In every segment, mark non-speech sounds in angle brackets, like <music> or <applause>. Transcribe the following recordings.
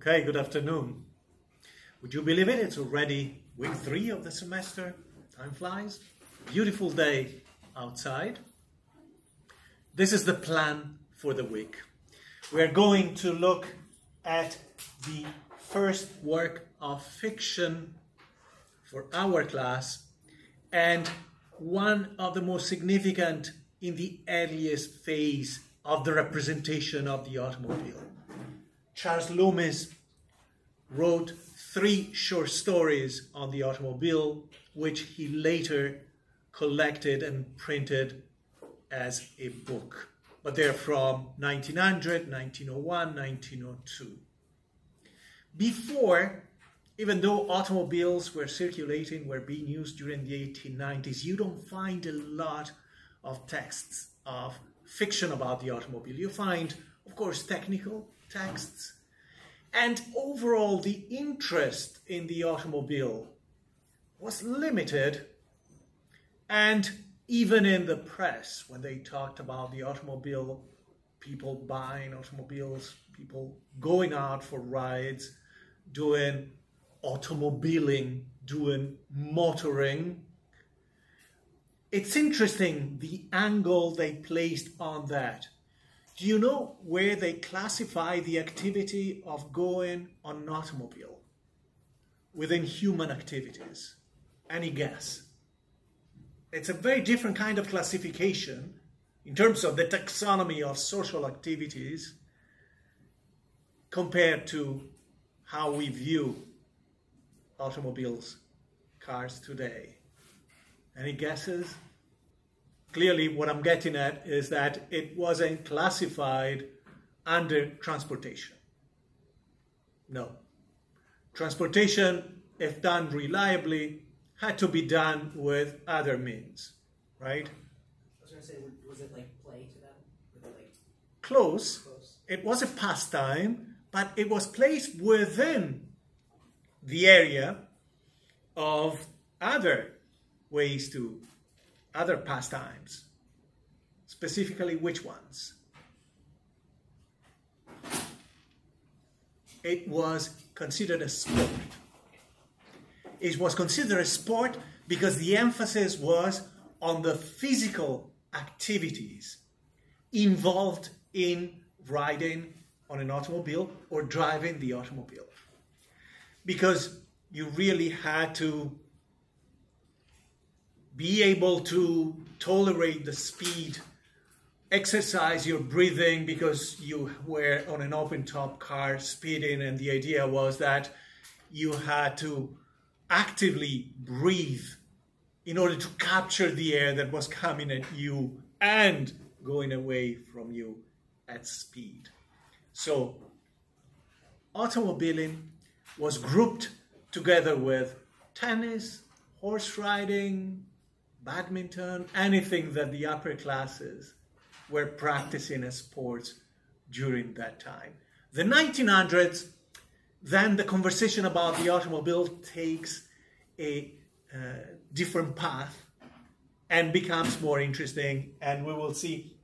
Okay, good afternoon. Would you believe it? It's already week three of the semester. Time flies. Beautiful day outside. This is the plan for the week. We're going to look at the first work of fiction for our class and one of the most significant in the earliest phase of the representation of the automobile. Charles Loomis wrote three short stories on the automobile, which he later collected and printed as a book. But they're from 1900, 1901, 1902. Before, even though automobiles were circulating, were being used during the 1890s, you don't find a lot of texts of fiction about the automobile. You find, of course, technical texts. And overall, the interest in the automobile was limited. And even in the press, when they talked about the automobile, people buying automobiles, people going out for rides, doing automobiling, doing motoring. It's interesting the angle they placed on that. Do you know where they classify the activity of going on an automobile within human activities? Any guess? It's a very different kind of classification in terms of the taxonomy of social activities compared to how we view automobiles, cars today. Any guesses? Clearly what I'm getting at is that it wasn't classified under transportation. No. Transportation, if done reliably, had to be done with other means, right? I was going to say, was it like play to them? Like close. close. It was a pastime, but it was placed within the area of other ways to other pastimes. Specifically, which ones? It was considered a sport. It was considered a sport because the emphasis was on the physical activities involved in riding on an automobile or driving the automobile. Because you really had to be able to tolerate the speed, exercise your breathing because you were on an open top car speeding, and the idea was that you had to actively breathe in order to capture the air that was coming at you and going away from you at speed. So, automobiling was grouped together with tennis, horse riding, badminton, anything that the upper classes were practicing as sports during that time. The 1900s, then the conversation about the automobile takes a uh, different path and becomes more interesting, and we will see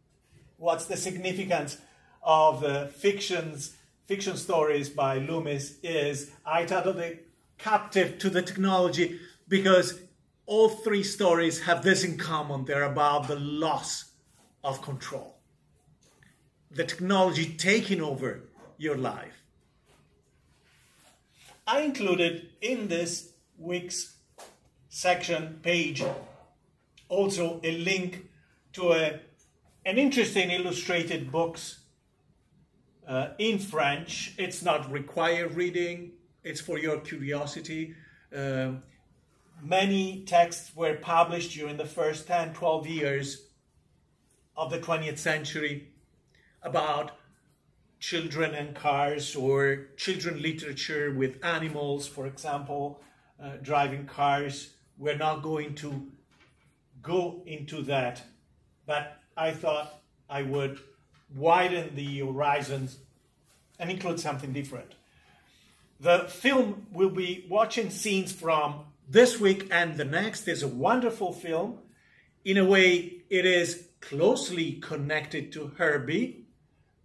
what's the significance of the fictions, fiction stories by Loomis is I titled it Captive to the Technology because all three stories have this in common they're about the loss of control, the technology taking over your life. I included in this week's section page also a link to a, an interesting illustrated books uh, in French. It's not required reading, it's for your curiosity. Uh, many texts were published during the first 10, 12 years of the 20th century about children and cars or children literature with animals, for example, uh, driving cars. We're not going to go into that, but I thought I would widen the horizons and include something different. The film will be watching scenes from this week and the next is a wonderful film. In a way, it is closely connected to Herbie.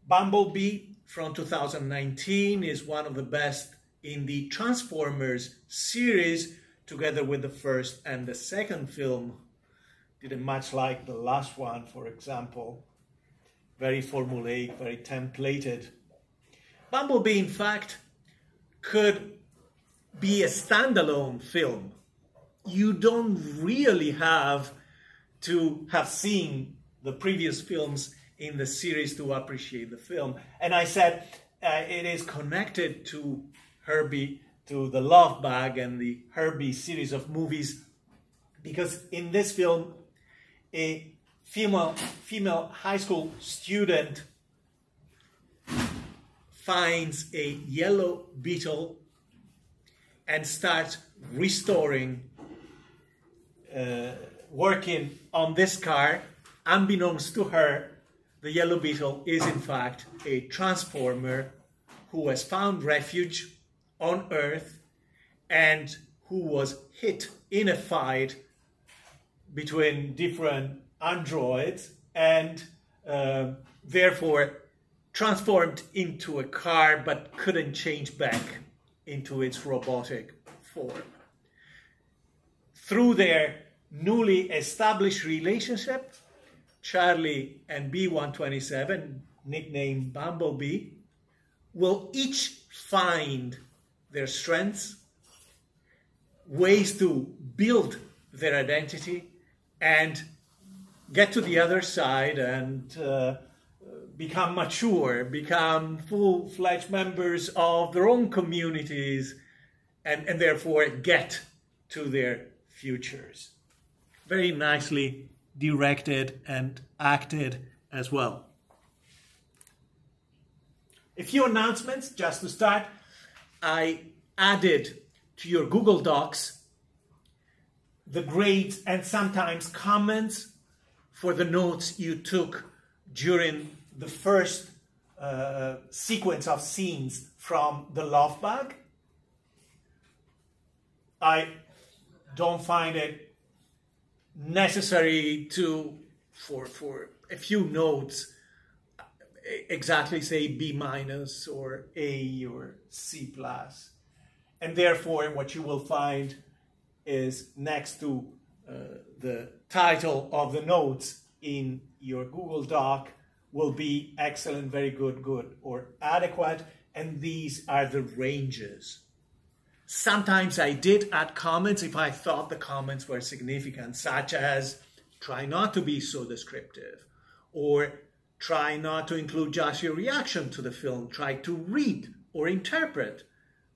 Bumblebee from 2019 is one of the best in the Transformers series, together with the first and the second film. Didn't much like the last one, for example. Very formulaic, very templated. Bumblebee, in fact, could be a standalone film. You don't really have to have seen the previous films in the series to appreciate the film. And I said uh, it is connected to Herbie, to the Love Bug and the Herbie series of movies, because in this film, a female female high school student finds a yellow beetle and starts restoring, uh, working on this car. Unbeknownst to her, the yellow beetle is in fact a transformer who has found refuge on Earth and who was hit in a fight between different androids and uh, therefore transformed into a car but couldn't change back into its robotic form. Through their newly established relationship, Charlie and B127, nicknamed Bumblebee, will each find their strengths, ways to build their identity, and get to the other side and uh, become mature, become full fledged members of their own communities, and, and therefore get to their futures. Very nicely directed and acted as well. A few announcements just to start. I added to your Google Docs the grades and sometimes comments for the notes you took during the first uh, sequence of scenes from The Love Bug. I don't find it necessary to, for, for a few notes, exactly say B minus or A or C plus. And therefore, what you will find is next to uh, the title of the notes in your Google Doc will be excellent, very good, good, or adequate. And these are the ranges. Sometimes I did add comments if I thought the comments were significant, such as try not to be so descriptive, or try not to include just your reaction to the film, try to read or interpret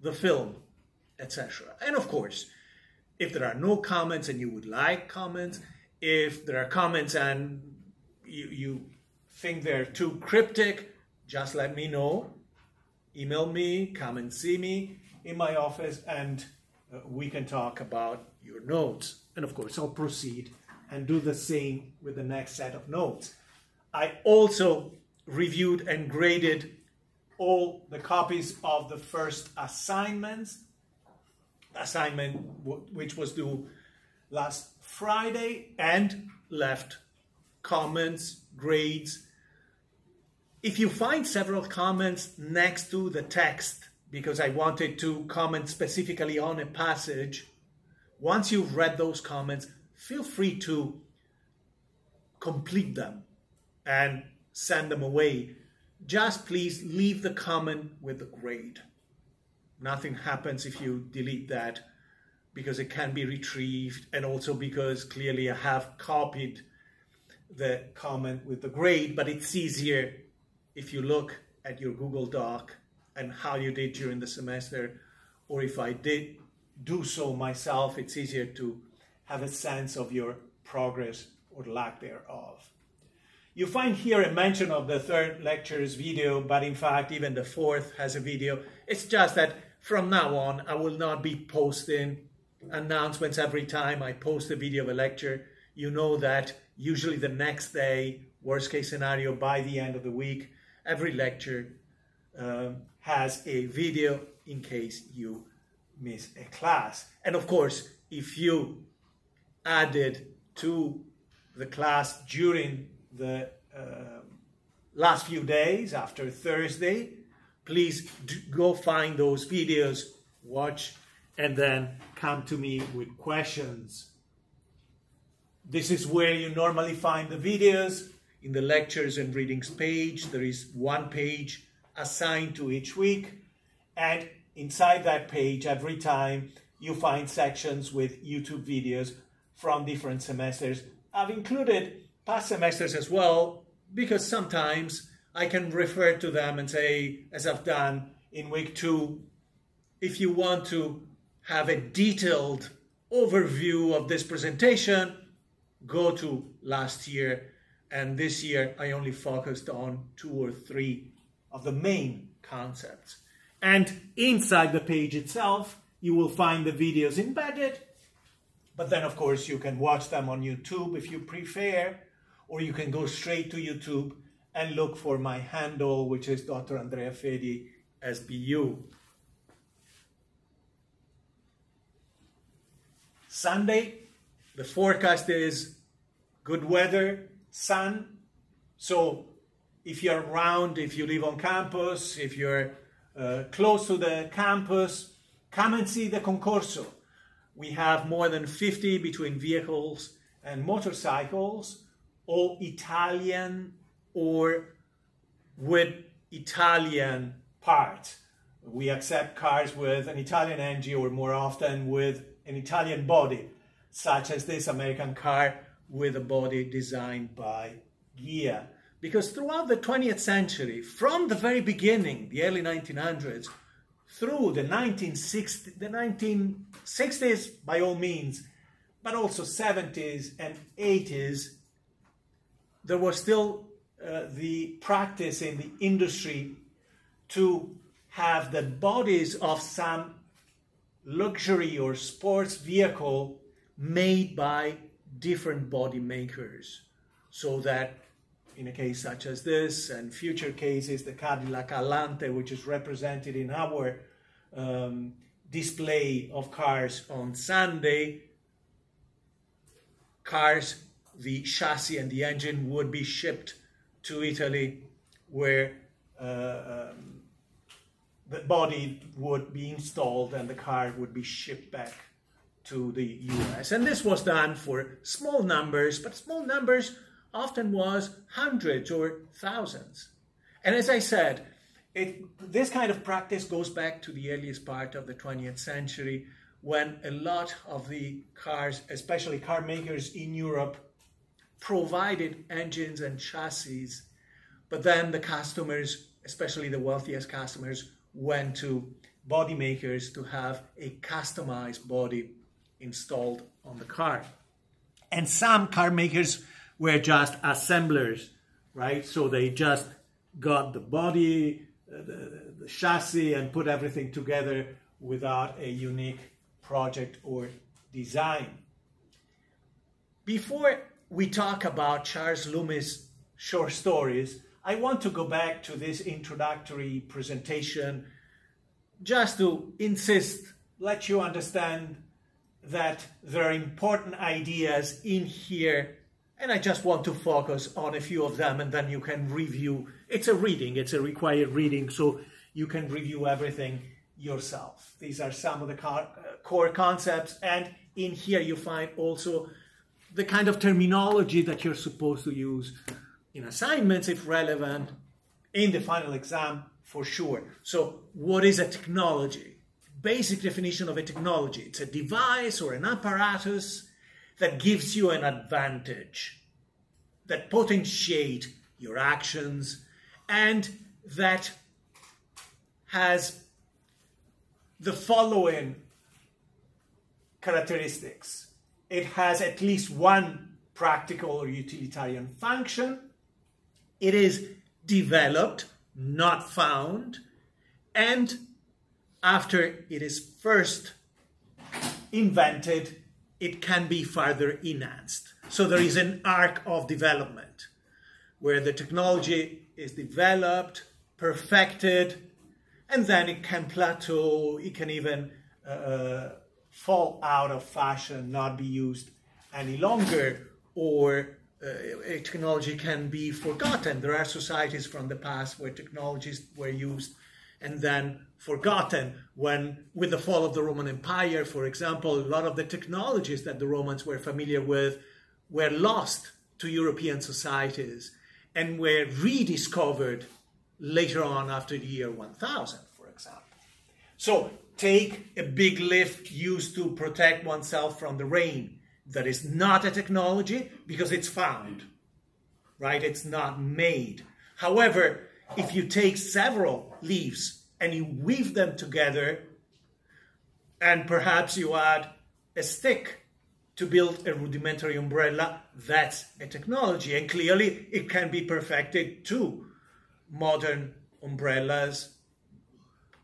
the film, etc. And of course, if there are no comments and you would like comments, if there are comments and you, you think they're too cryptic, just let me know. Email me, come and see me in my office, and uh, we can talk about your notes. And of course, I'll proceed and do the same with the next set of notes. I also reviewed and graded all the copies of the first assignments, assignment which was due last Friday, and left comments, grades. If you find several comments next to the text, because I wanted to comment specifically on a passage, once you've read those comments, feel free to complete them and send them away. Just please leave the comment with the grade. Nothing happens if you delete that because it can be retrieved and also because clearly I have copied the comment with the grade, but it's easier if you look at your Google Doc and how you did during the semester, or if I did do so myself, it's easier to have a sense of your progress or lack thereof. You find here a mention of the third lecture's video, but in fact, even the fourth has a video. It's just that from now on, I will not be posting announcements every time I post a video of a lecture. You know that usually the next day, worst case scenario, by the end of the week, every lecture um, has a video in case you miss a class. And of course, if you added to the class during the uh, last few days after Thursday, please go find those videos, watch, and then come to me with questions. This is where you normally find the videos. In the lectures and readings page, there is one page assigned to each week. And inside that page, every time, you find sections with YouTube videos from different semesters. I've included past semesters as well, because sometimes I can refer to them and say, as I've done in week two, if you want to have a detailed overview of this presentation, go to last year. And this year, I only focused on two or three of the main concepts. And inside the page itself, you will find the videos embedded. But then, of course, you can watch them on YouTube if you prefer, or you can go straight to YouTube and look for my handle, which is Dr. Andrea Fedi, SBU. Sunday, the forecast is good weather, sun. So if you're around, if you live on campus, if you're uh, close to the campus, come and see the concorso. We have more than 50 between vehicles and motorcycles, all Italian or with Italian parts. We accept cars with an Italian engine or more often with an Italian body, such as this American car with a body designed by Ghia. Because throughout the 20th century, from the very beginning, the early 1900s, through the 1960s, the 1960s by all means, but also 70s and 80s, there was still uh, the practice in the industry to have the bodies of some luxury or sports vehicle made by different body makers so that in a case such as this and future cases the Cadillac Alante which is represented in our um, display of cars on Sunday cars the chassis and the engine would be shipped to Italy where uh, um, the body would be installed and the car would be shipped back to the US. And this was done for small numbers, but small numbers often was hundreds or thousands. And as I said, it, this kind of practice goes back to the earliest part of the 20th century when a lot of the cars, especially car makers in Europe, provided engines and chassis, but then the customers, especially the wealthiest customers, went to body makers to have a customized body installed on the car. And some car makers were just assemblers, right? So they just got the body, uh, the, the chassis, and put everything together without a unique project or design. Before we talk about Charles Loomis' short stories, I want to go back to this introductory presentation just to insist, let you understand that there are important ideas in here and I just want to focus on a few of them and then you can review. It's a reading, it's a required reading, so you can review everything yourself. These are some of the uh, core concepts and in here you find also the kind of terminology that you're supposed to use in assignments if relevant, in the final exam for sure. So what is a technology? Basic definition of a technology. It's a device or an apparatus that gives you an advantage, that potentiate your actions, and that has the following characteristics. It has at least one practical or utilitarian function. It is developed, not found, and after it is first invented, it can be further enhanced. So there is an arc of development where the technology is developed, perfected, and then it can plateau, it can even uh, fall out of fashion, not be used any longer, or uh, technology can be forgotten. There are societies from the past where technologies were used and then forgotten when with the fall of the roman empire for example a lot of the technologies that the romans were familiar with were lost to european societies and were rediscovered later on after the year 1000 for example. So take a big lift used to protect oneself from the rain. That is not a technology because it's found right? It's not made. However if you take several leaves and you weave them together, and perhaps you add a stick to build a rudimentary umbrella, that's a technology. And clearly, it can be perfected to modern umbrellas,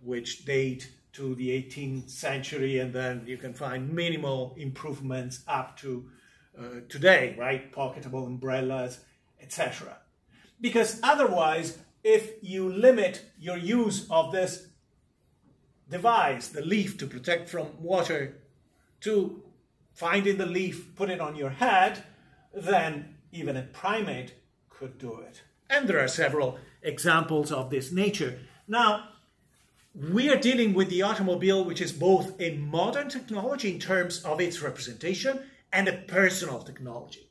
which date to the 18th century, and then you can find minimal improvements up to uh, today, right? Pocketable umbrellas, etc. Because otherwise, if you limit your use of this device, the leaf to protect from water, to finding the leaf, put it on your head, then even a primate could do it. And there are several examples of this nature. Now, we are dealing with the automobile, which is both a modern technology in terms of its representation and a personal technology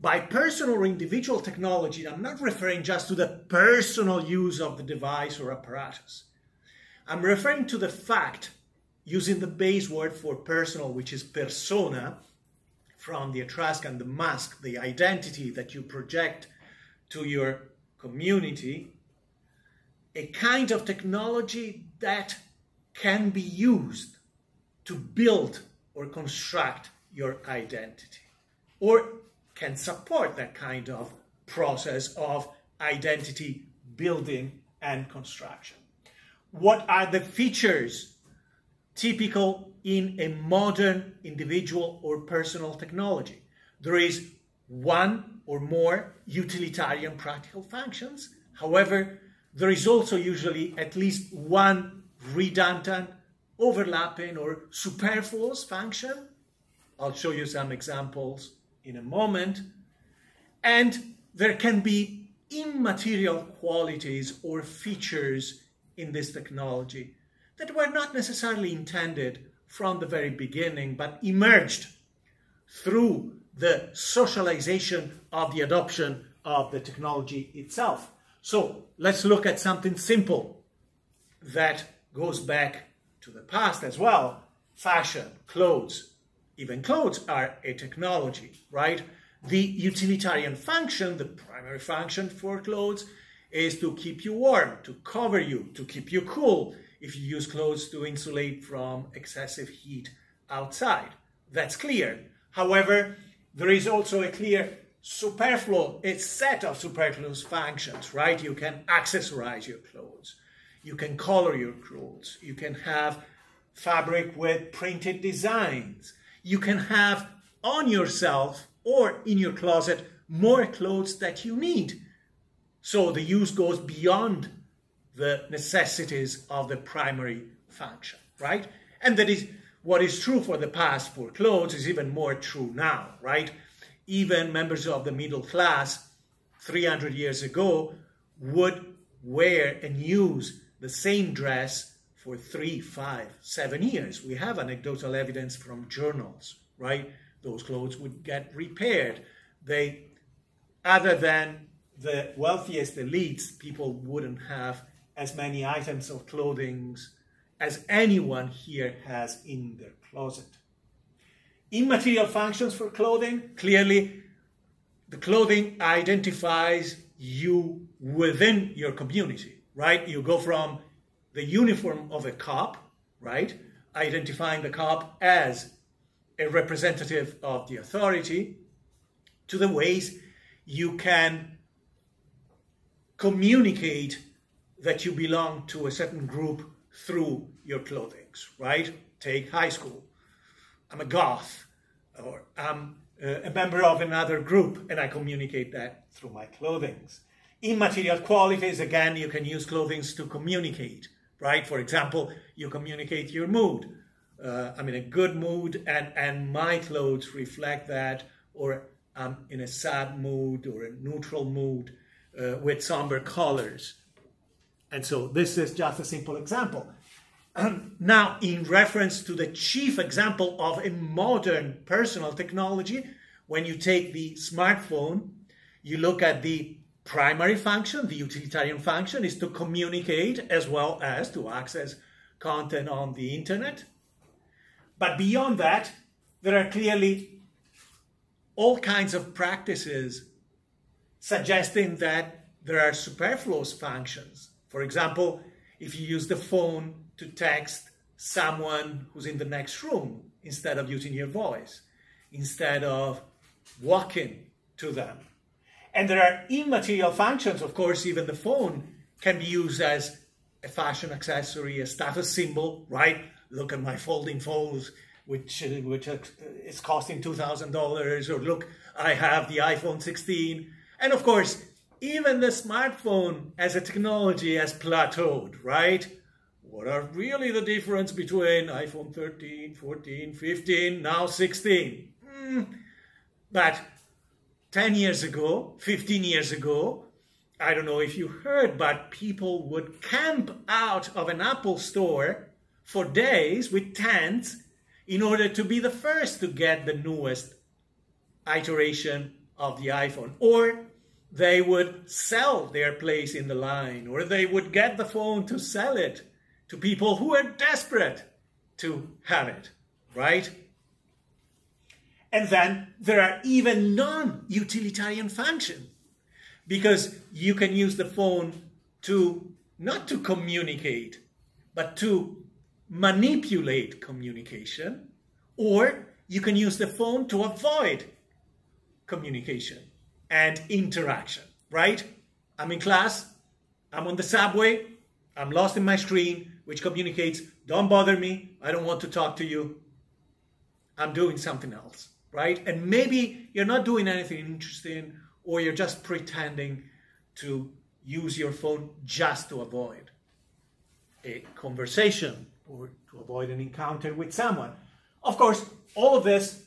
by personal or individual technology, I'm not referring just to the personal use of the device or apparatus. I'm referring to the fact, using the base word for personal, which is persona, from the Etruscan, the mask, the identity that you project to your community, a kind of technology that can be used to build or construct your identity. Or can support that kind of process of identity building and construction. What are the features typical in a modern individual or personal technology? There is one or more utilitarian practical functions. However, there is also usually at least one redundant, overlapping, or superfluous function. I'll show you some examples in a moment. And there can be immaterial qualities or features in this technology that were not necessarily intended from the very beginning, but emerged through the socialization of the adoption of the technology itself. So let's look at something simple that goes back to the past as well fashion, clothes, even clothes are a technology, right? The utilitarian function, the primary function for clothes, is to keep you warm, to cover you, to keep you cool if you use clothes to insulate from excessive heat outside. That's clear. However, there is also a clear superfluous set of superfluous functions, right? You can accessorize your clothes. You can color your clothes. You can have fabric with printed designs you can have on yourself or in your closet more clothes that you need. So the use goes beyond the necessities of the primary function, right? And that is what is true for the past for clothes is even more true now, right? Even members of the middle class 300 years ago would wear and use the same dress for three, five, seven years. We have anecdotal evidence from journals, right? Those clothes would get repaired. They, other than the wealthiest elites, people wouldn't have as many items of clothing as anyone here has in their closet. Immaterial functions for clothing, clearly, the clothing identifies you within your community, right? You go from the uniform of a cop, right? Identifying the cop as a representative of the authority, to the ways you can communicate that you belong to a certain group through your clothing, right? Take high school. I'm a goth, or I'm uh, a member of another group, and I communicate that through my clothing. Immaterial qualities, again, you can use clothing to communicate right? For example, you communicate your mood. Uh, I'm in a good mood, and, and my clothes reflect that, or I'm in a sad mood or a neutral mood uh, with somber colors. And so this is just a simple example. <clears throat> now, in reference to the chief example of a modern personal technology, when you take the smartphone, you look at the primary function, the utilitarian function is to communicate as well as to access content on the internet. But beyond that, there are clearly all kinds of practices suggesting that there are superfluous functions. For example, if you use the phone to text someone who's in the next room instead of using your voice, instead of walking to them. And there are immaterial functions, of course, even the phone can be used as a fashion accessory, a status symbol, right? Look at my folding phones, which, uh, which is costing $2,000, or look, I have the iPhone 16. And of course, even the smartphone as a technology has plateaued, right? What are really the difference between iPhone 13, 14, 15, now 16? Mm. But 10 years ago, 15 years ago, I don't know if you heard, but people would camp out of an Apple store for days with tents in order to be the first to get the newest iteration of the iPhone. Or they would sell their place in the line, or they would get the phone to sell it to people who are desperate to have it, right? And then there are even non-utilitarian functions because you can use the phone to not to communicate, but to manipulate communication, or you can use the phone to avoid communication and interaction, right? I'm in class, I'm on the subway, I'm lost in my screen, which communicates, don't bother me, I don't want to talk to you, I'm doing something else right? And maybe you're not doing anything interesting or you're just pretending to use your phone just to avoid a conversation or to avoid an encounter with someone. Of course, all of this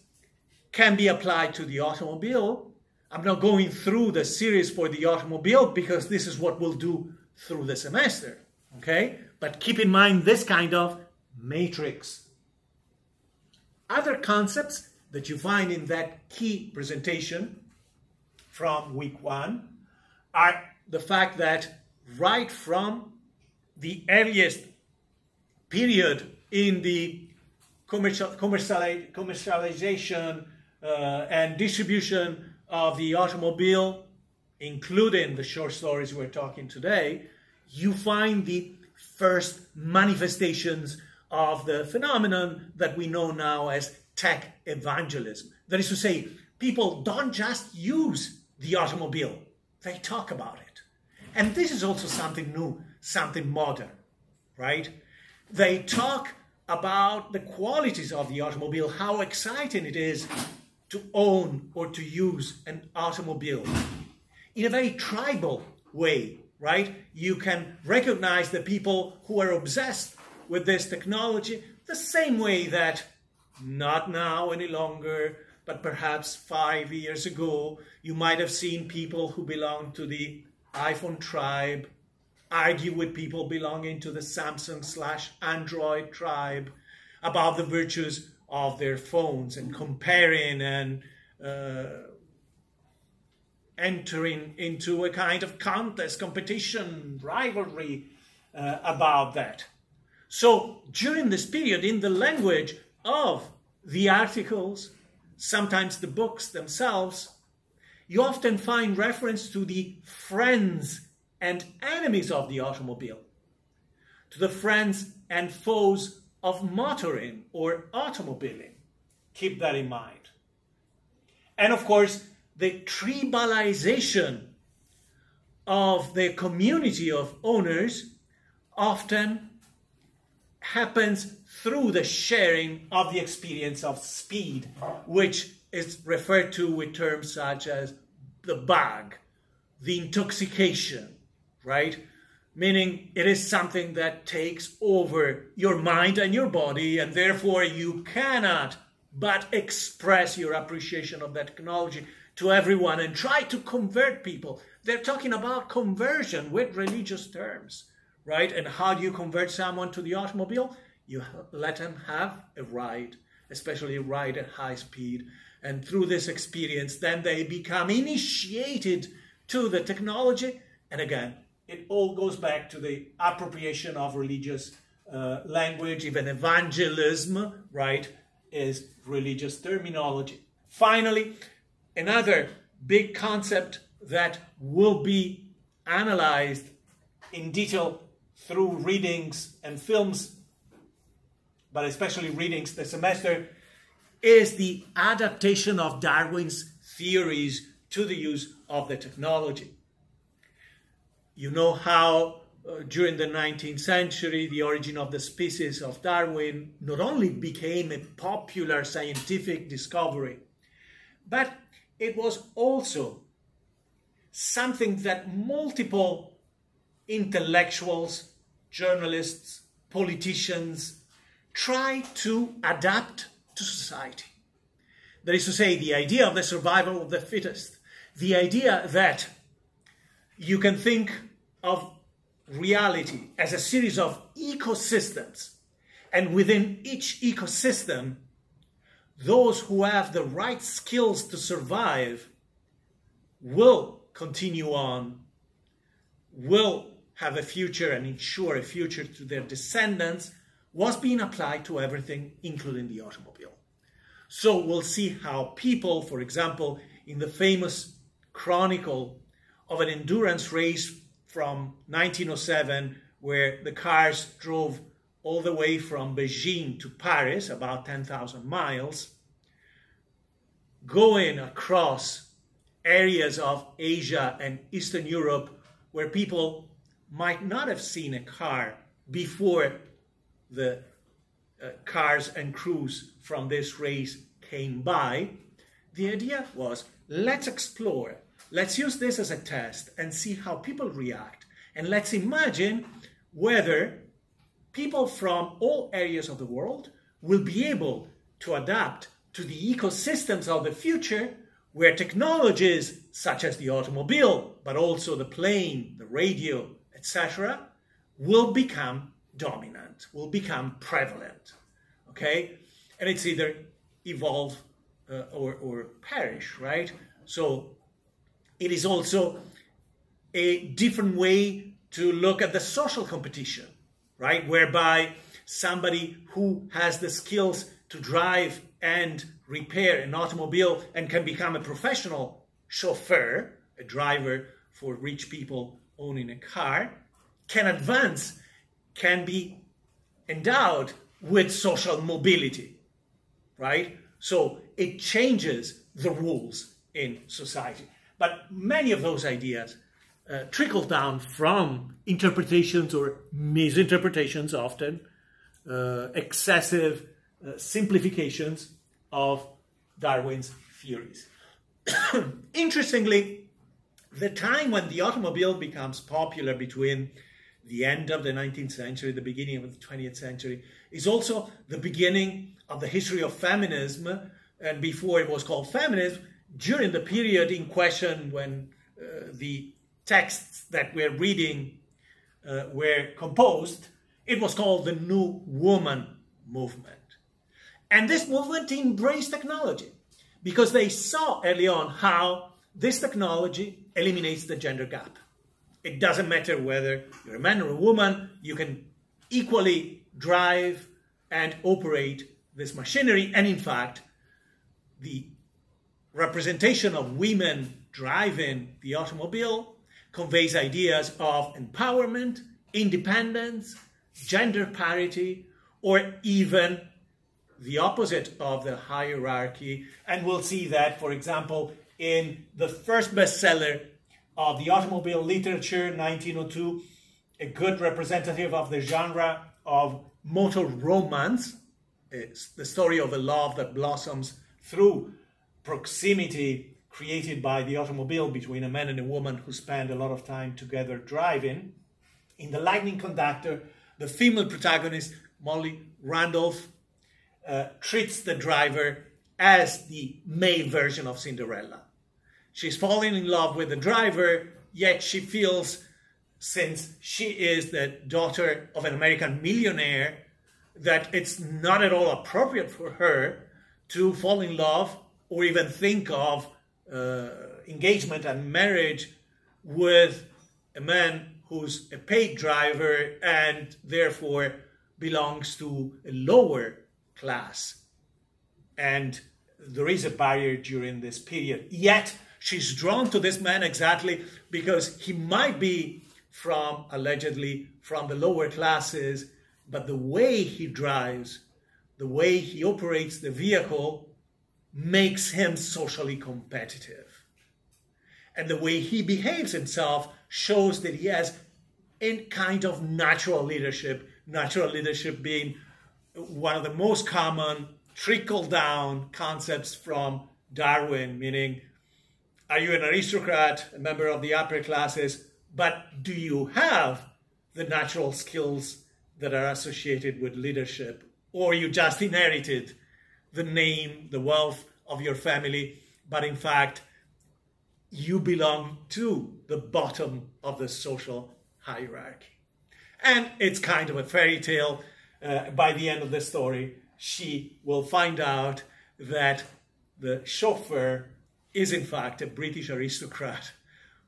can be applied to the automobile. I'm not going through the series for the automobile because this is what we'll do through the semester, okay? But keep in mind this kind of matrix. Other concepts that you find in that key presentation from week one are the fact that right from the earliest period in the commercial, commercialization uh, and distribution of the automobile, including the short stories we're talking today, you find the first manifestations of the phenomenon that we know now as tech evangelism. That is to say, people don't just use the automobile, they talk about it. And this is also something new, something modern, right? They talk about the qualities of the automobile, how exciting it is to own or to use an automobile in a very tribal way, right? You can recognize the people who are obsessed with this technology the same way that not now any longer, but perhaps five years ago, you might have seen people who belong to the iPhone tribe argue with people belonging to the Samsung slash Android tribe about the virtues of their phones and comparing and uh, entering into a kind of contest, competition, rivalry uh, about that. So during this period, in the language of the articles, sometimes the books themselves, you often find reference to the friends and enemies of the automobile, to the friends and foes of motoring or automobiling. Keep that in mind. And of course, the tribalization of the community of owners often happens through the sharing of the experience of speed, which is referred to with terms such as the bug, the intoxication, right? Meaning it is something that takes over your mind and your body, and therefore you cannot but express your appreciation of that technology to everyone and try to convert people. They're talking about conversion with religious terms right? And how do you convert someone to the automobile? You let them have a ride, especially ride at high speed. And through this experience, then they become initiated to the technology. And again, it all goes back to the appropriation of religious uh, language, even evangelism, right, is religious terminology. Finally, another big concept that will be analyzed in detail through readings and films, but especially readings this semester, is the adaptation of Darwin's theories to the use of the technology. You know how uh, during the 19th century, the origin of the species of Darwin not only became a popular scientific discovery, but it was also something that multiple intellectuals, journalists, politicians try to adapt to society. That is to say, the idea of the survival of the fittest, the idea that you can think of reality as a series of ecosystems, and within each ecosystem, those who have the right skills to survive will continue on, will have a future and ensure a future to their descendants, was being applied to everything, including the automobile. So we'll see how people, for example, in the famous chronicle of an endurance race from 1907, where the cars drove all the way from Beijing to Paris, about 10,000 miles, going across areas of Asia and Eastern Europe where people might not have seen a car before the uh, cars and crews from this race came by. The idea was let's explore Let's use this as a test and see how people react. And let's imagine whether people from all areas of the world will be able to adapt to the ecosystems of the future where technologies such as the automobile, but also the plane, the radio, etc., will become dominant, will become prevalent. Okay? And it's either evolve uh, or, or perish, right? So it is also a different way to look at the social competition, right? Whereby somebody who has the skills to drive and repair an automobile and can become a professional chauffeur, a driver for rich people owning a car, can advance, can be endowed with social mobility, right? So it changes the rules in society. But many of those ideas uh, trickle down from interpretations or misinterpretations, often uh, excessive uh, simplifications of Darwin's theories. <coughs> Interestingly, the time when the automobile becomes popular between the end of the 19th century, the beginning of the 20th century, is also the beginning of the history of feminism. And before it was called feminism, during the period in question when uh, the texts that we're reading uh, were composed, it was called the New Woman Movement. And this movement embraced technology because they saw early on how this technology eliminates the gender gap. It doesn't matter whether you're a man or a woman, you can equally drive and operate this machinery. And in fact, the representation of women driving the automobile conveys ideas of empowerment, independence, gender parity, or even the opposite of the hierarchy. And we'll see that, for example, in the first bestseller of the automobile literature, 1902, a good representative of the genre of motor romance. It's the story of a love that blossoms through proximity created by the automobile between a man and a woman who spend a lot of time together driving. In The Lightning Conductor, the female protagonist, Molly Randolph, uh, treats the driver as the male version of Cinderella. She's falling in love with the driver, yet she feels since she is the daughter of an American millionaire, that it's not at all appropriate for her to fall in love or even think of uh, engagement and marriage with a man who's a paid driver and therefore belongs to a lower class. And there is a barrier during this period. Yet she's drawn to this man exactly because he might be from allegedly from the lower classes, but the way he drives, the way he operates the vehicle makes him socially competitive. And the way he behaves himself shows that he has a kind of natural leadership, natural leadership being one of the most common trickle down concepts from Darwin, meaning, are you an aristocrat, a member of the upper classes, but do you have the natural skills that are associated with leadership? Or you just inherited the name, the wealth of your family, but in fact, you belong to the bottom of the social hierarchy. And it's kind of a fairy tale. Uh, by the end of the story, she will find out that the chauffeur is in fact a British aristocrat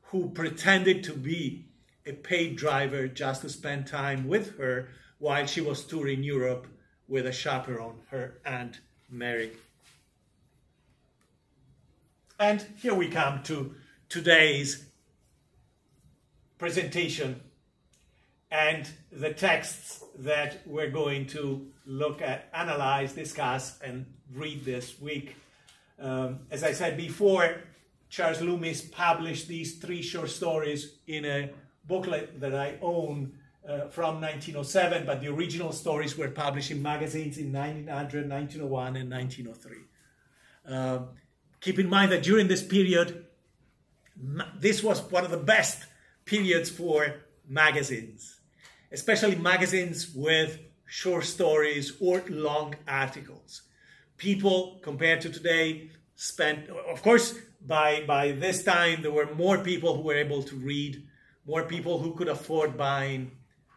who pretended to be a paid driver just to spend time with her while she was touring Europe with a chaperone, her Aunt Mary. And here we come to today's presentation and the texts that we're going to look at, analyze, discuss, and read this week. Um, as I said before, Charles Loomis published these three short stories in a booklet that I own uh, from 1907, but the original stories were published in magazines in 1900, 1901, and 1903. Uh, keep in mind that during this period, this was one of the best periods for magazines, especially magazines with short stories or long articles. People, compared to today, spent, of course, by, by this time, there were more people who were able to read, more people who could afford buying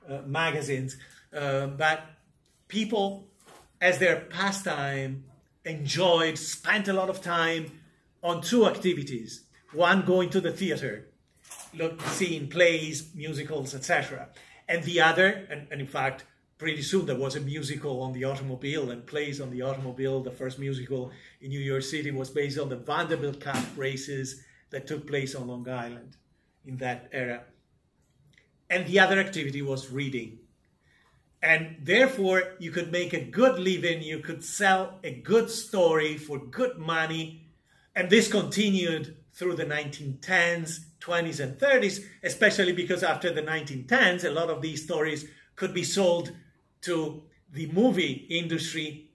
uh, magazines. Uh, but people, as their pastime, enjoyed, spent a lot of time on two activities. One, going to the theater, look, seeing plays, musicals, etc. And the other, and, and in fact, pretty soon there was a musical on the automobile and plays on the automobile. The first musical in New York City was based on the Vanderbilt Cup races that took place on Long Island in that era. And the other activity was reading. And therefore, you could make a good living, you could sell a good story for good money. And this continued through the 1910s, 20s, and 30s, especially because after the 1910s, a lot of these stories could be sold to the movie industry,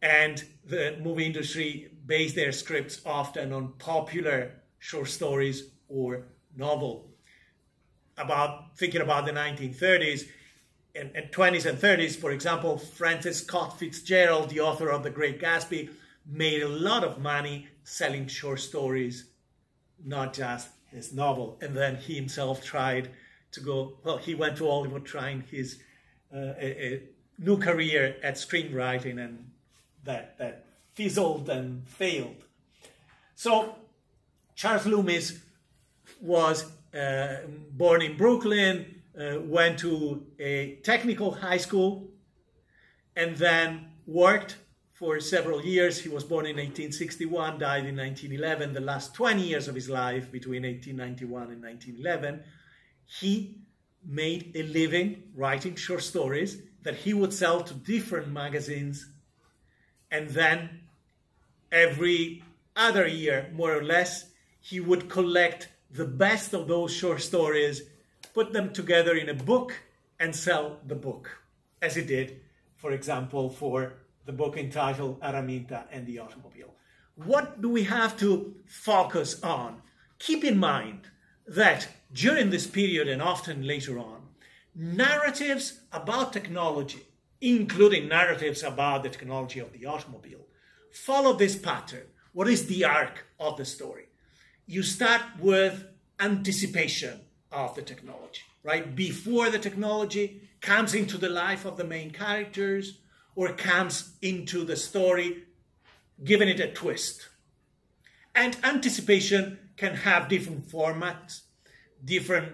and the movie industry based their scripts often on popular short stories or novel. About thinking about the 1930s and, and 20s and 30s, for example, Francis Scott Fitzgerald, the author of The Great Gatsby, made a lot of money selling short stories, not just his novel. And then he himself tried to go, well, he went to Hollywood trying his a, a, new career at screenwriting, and that that fizzled and failed. So Charles Loomis was uh, born in Brooklyn, uh, went to a technical high school, and then worked for several years. He was born in 1861, died in 1911. The last 20 years of his life, between 1891 and 1911, he made a living writing short stories that he would sell to different magazines. And then every other year, more or less, he would collect the best of those short stories, put them together in a book, and sell the book, as he did, for example, for the book entitled Araminta and the Automobile. What do we have to focus on? Keep in mind that during this period and often later on, narratives about technology, including narratives about the technology of the automobile, follow this pattern. What is the arc of the story? You start with anticipation of the technology. right? Before the technology comes into the life of the main characters or comes into the story, giving it a twist. And anticipation can have different formats, different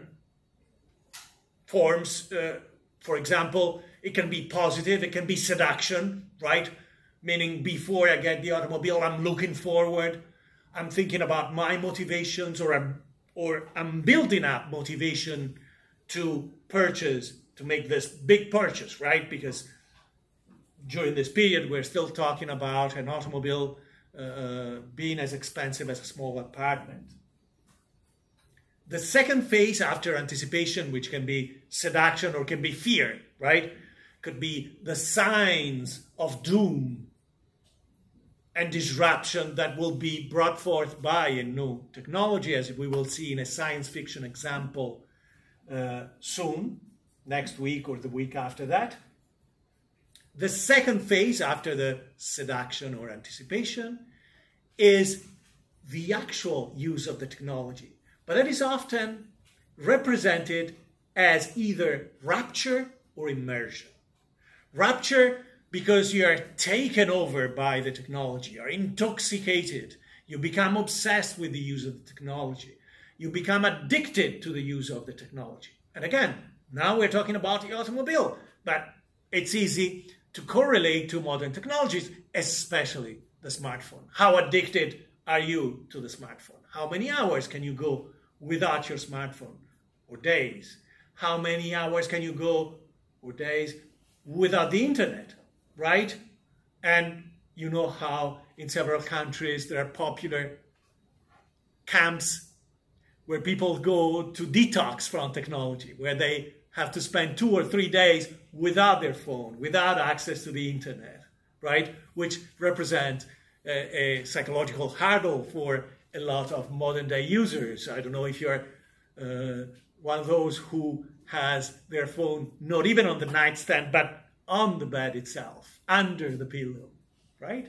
forms. Uh, for example, it can be positive, it can be seduction, right? Meaning before I get the automobile, I'm looking forward, I'm thinking about my motivations, or I'm or I'm building up motivation to purchase, to make this big purchase, right? Because during this period, we're still talking about an automobile uh, uh being as expensive as a small apartment. The second phase after anticipation, which can be seduction or can be fear, right? Could be the signs of doom and disruption that will be brought forth by a new technology, as we will see in a science fiction example uh, soon, next week or the week after that. The second phase after the seduction or anticipation is the actual use of the technology but that is often represented as either rapture or immersion. Rapture because you are taken over by the technology, you are intoxicated, you become obsessed with the use of the technology, you become addicted to the use of the technology. And again, now we're talking about the automobile, but it's easy to correlate to modern technologies, especially the smartphone. How addicted are you to the smartphone? How many hours can you go without your smartphone or days? How many hours can you go or days without the internet, right? And you know how in several countries there are popular camps where people go to detox from technology, where they have to spend two or three days without their phone, without access to the internet, right? Which represent a, a psychological hurdle for a lot of modern day users. I don't know if you're uh, one of those who has their phone not even on the nightstand, but on the bed itself, under the pillow, right?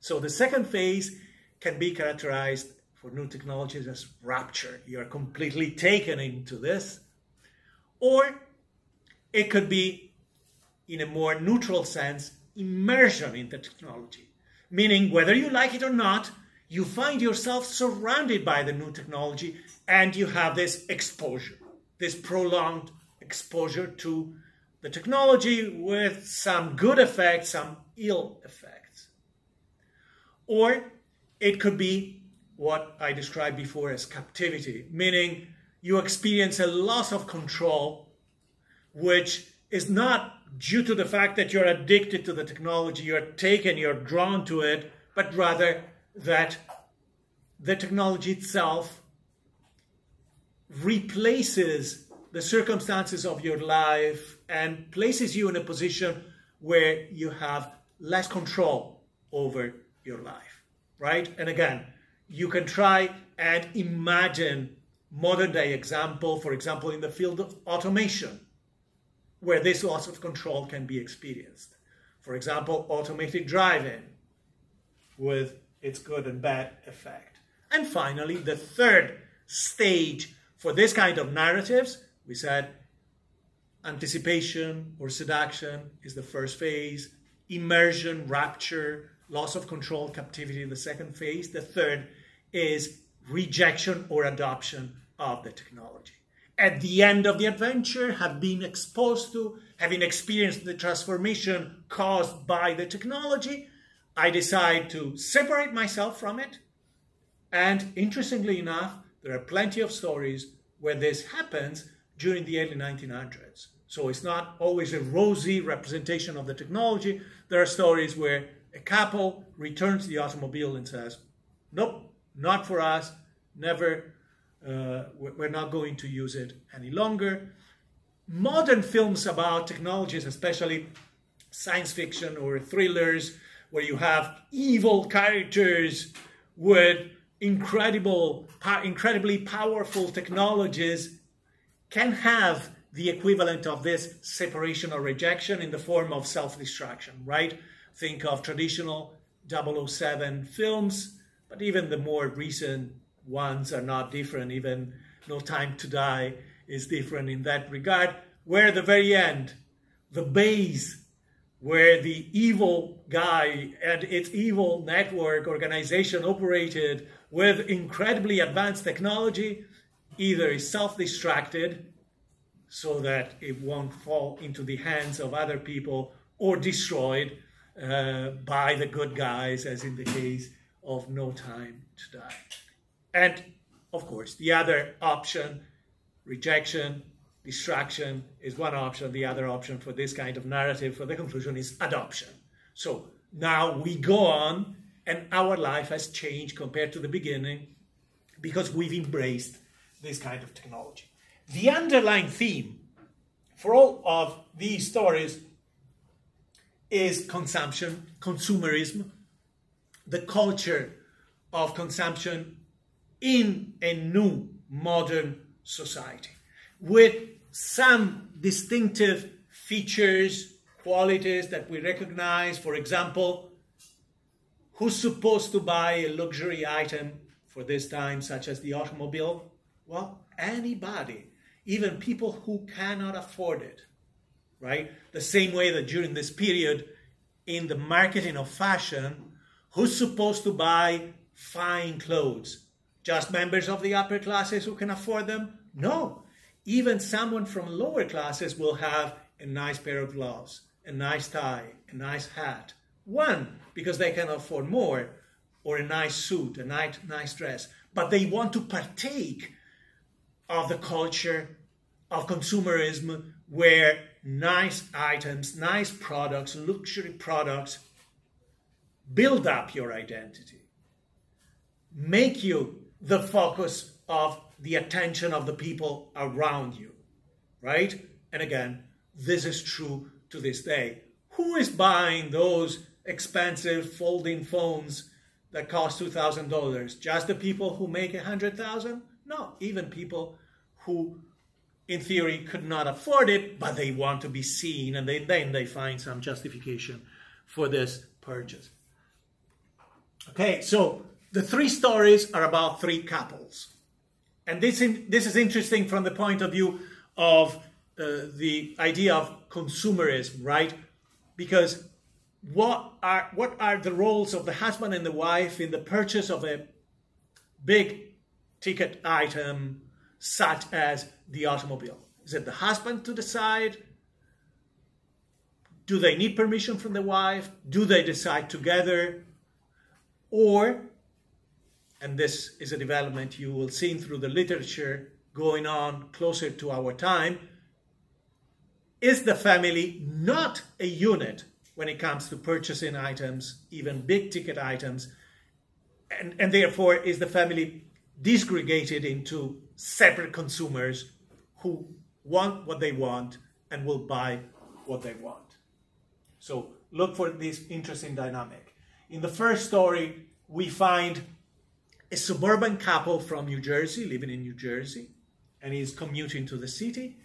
So the second phase can be characterized for new technologies as rapture. You are completely taken into this. Or it could be, in a more neutral sense, immersion in the technology. Meaning, whether you like it or not, you find yourself surrounded by the new technology and you have this exposure, this prolonged exposure to the technology with some good effects, some ill effects. Or it could be what I described before as captivity, meaning you experience a loss of control, which is not due to the fact that you're addicted to the technology, you're taken, you're drawn to it, but rather that the technology itself replaces the circumstances of your life and places you in a position where you have less control over your life, right? And again, you can try and imagine modern day example, for example, in the field of automation, where this loss of control can be experienced. For example, automated driving with its good and bad effect. And finally, the third stage for this kind of narratives, we said anticipation or seduction is the first phase, immersion, rapture, loss of control, captivity, the second phase. The third is rejection or adoption of the technology. At the end of the adventure, have been exposed to, having experienced the transformation caused by the technology, I decide to separate myself from it. And interestingly enough, there are plenty of stories where this happens during the early 1900s. So it's not always a rosy representation of the technology. There are stories where a couple returns to the automobile and says, nope, not for us, never, uh, we're not going to use it any longer. Modern films about technologies, especially science fiction or thrillers, where you have evil characters with incredible, incredibly powerful technologies, can have the equivalent of this separation or rejection in the form of self-destruction, right? Think of traditional 007 films, but even the more recent ones are not different. Even No Time to Die is different in that regard, where at the very end, the base where the evil guy and its evil network organization operated with incredibly advanced technology either is self-distracted so that it won't fall into the hands of other people or destroyed uh, by the good guys as in the case of no time to die. And of course the other option rejection distraction is one option. The other option for this kind of narrative for the conclusion is adoption. So now we go on, and our life has changed compared to the beginning because we've embraced this kind of technology. The underlying theme for all of these stories is consumption, consumerism, the culture of consumption in a new modern society with some distinctive features, qualities that we recognize. For example, who's supposed to buy a luxury item for this time, such as the automobile? Well, anybody, even people who cannot afford it, right? The same way that during this period in the marketing of fashion, who's supposed to buy fine clothes? Just members of the upper classes who can afford them? No, even someone from lower classes will have a nice pair of gloves, a nice tie, a nice hat. One, because they can afford more, or a nice suit, a nice, nice dress. But they want to partake of the culture of consumerism where nice items, nice products, luxury products build up your identity, make you the focus of the attention of the people around you, right? And again, this is true to this day. Who is buying those expensive folding phones that cost $2,000? Just the people who make 100,000? No, even people who in theory could not afford it, but they want to be seen and they, then they find some justification for this purchase. Okay, so the three stories are about three couples. And this, in, this is interesting from the point of view of uh, the idea of consumerism, right? Because what are, what are the roles of the husband and the wife in the purchase of a big ticket item such as the automobile? Is it the husband to decide? Do they need permission from the wife? Do they decide together? Or and this is a development you will see through the literature going on closer to our time, is the family not a unit when it comes to purchasing items, even big ticket items, and, and therefore is the family disgregated into separate consumers who want what they want and will buy what they want. So look for this interesting dynamic. In the first story, we find a suburban couple from New Jersey, living in New Jersey, and he's commuting to the city.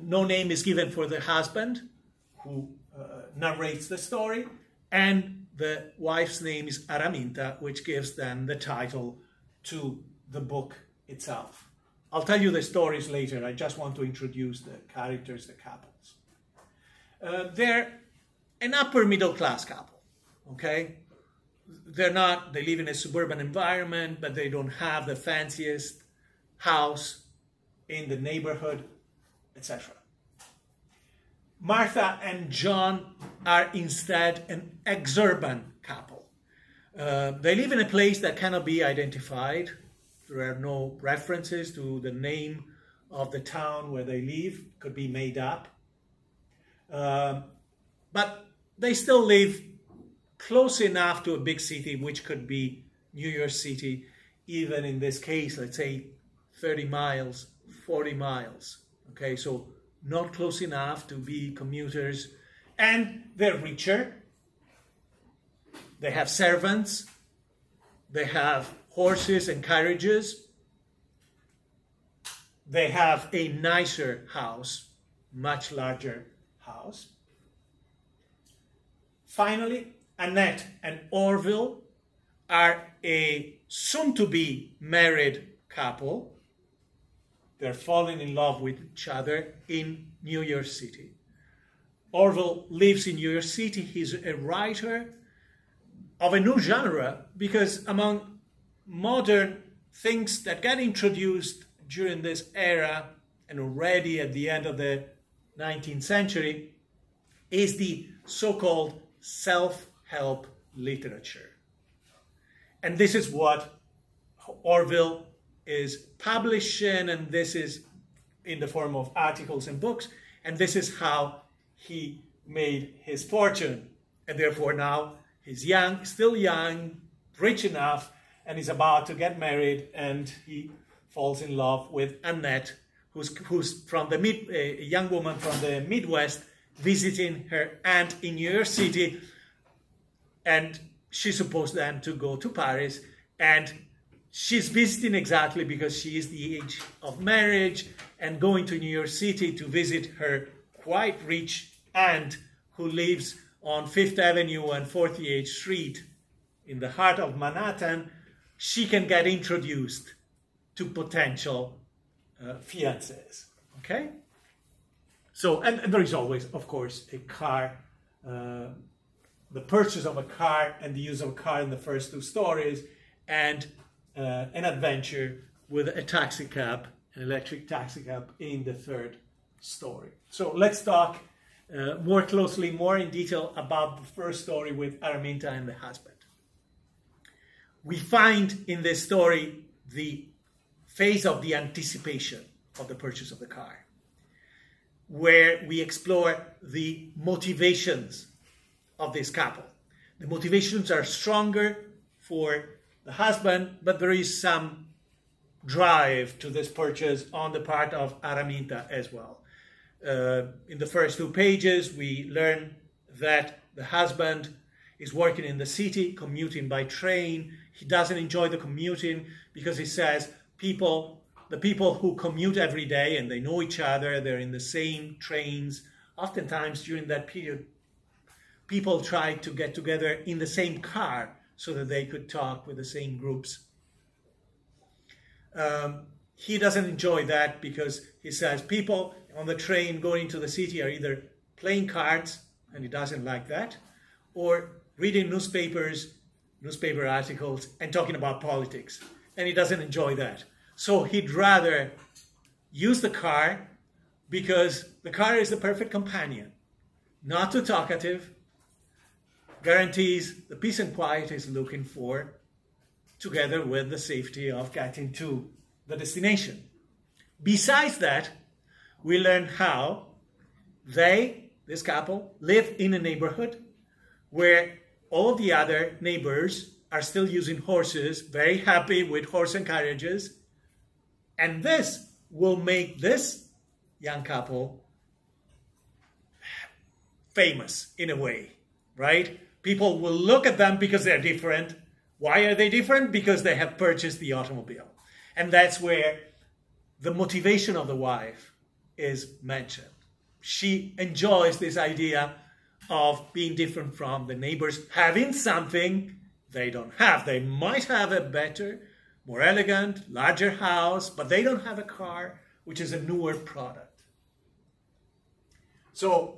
No name is given for the husband who uh, narrates the story, and the wife's name is Araminta, which gives then the title to the book itself. I'll tell you the stories later. I just want to introduce the characters, the couples. Uh, they're an upper middle class couple, okay? They're not, they live in a suburban environment, but they don't have the fanciest house in the neighborhood, etc. Martha and John are instead an exurban couple. Uh, they live in a place that cannot be identified. There are no references to the name of the town where they live, could be made up. Uh, but they still live close enough to a big city, which could be New York City, even in this case, let's say 30 miles, 40 miles. Okay, so not close enough to be commuters. And they're richer. They have servants. They have horses and carriages. They have a nicer house, much larger house. Finally, Annette and Orville are a soon to be married couple. they're falling in love with each other in New York City. Orville lives in New York City. He's a writer of a new genre because among modern things that get introduced during this era and already at the end of the 19th century is the so-called self-help literature. And this is what Orville is publishing, and this is in the form of articles and books, and this is how he made his fortune. And therefore now he's young, still young, rich enough, and he's about to get married, and he falls in love with Annette, who's, who's from the mid, a young woman from the Midwest, visiting her aunt in New York City, and she's supposed then to go to Paris, and she's visiting exactly because she is the age of marriage and going to New York City to visit her quite rich aunt who lives on Fifth Avenue and 48th Street in the heart of Manhattan, she can get introduced to potential uh, fiancés. Okay? So, and, and, there is always, of course, a car, uh, the purchase of a car and the use of a car in the first two stories, and uh, an adventure with a taxi cab, an electric taxi cab in the third story. So let's talk uh, more closely, more in detail about the first story with Araminta and the husband. We find in this story the phase of the anticipation of the purchase of the car, where we explore the motivations of this couple. The motivations are stronger for the husband, but there is some drive to this purchase on the part of Araminta as well. Uh, in the first two pages, we learn that the husband is working in the city, commuting by train. He doesn't enjoy the commuting because he says people, the people who commute every day and they know each other, they're in the same trains. Oftentimes during that period, people try to get together in the same car so that they could talk with the same groups. Um, he doesn't enjoy that because he says people on the train going to the city are either playing cards, and he doesn't like that, or reading newspapers, newspaper articles, and talking about politics, and he doesn't enjoy that. So he'd rather use the car because the car is the perfect companion, not too talkative, guarantees the peace and quiet he's looking for, together with the safety of getting to the destination. Besides that, we learn how they, this couple, live in a neighborhood where all the other neighbors are still using horses, very happy with horse and carriages. And this will make this young couple famous in a way, right? People will look at them because they're different. Why are they different? Because they have purchased the automobile. And that's where the motivation of the wife is mentioned. She enjoys this idea of being different from the neighbors, having something they don't have. They might have a better, more elegant, larger house, but they don't have a car, which is a newer product. So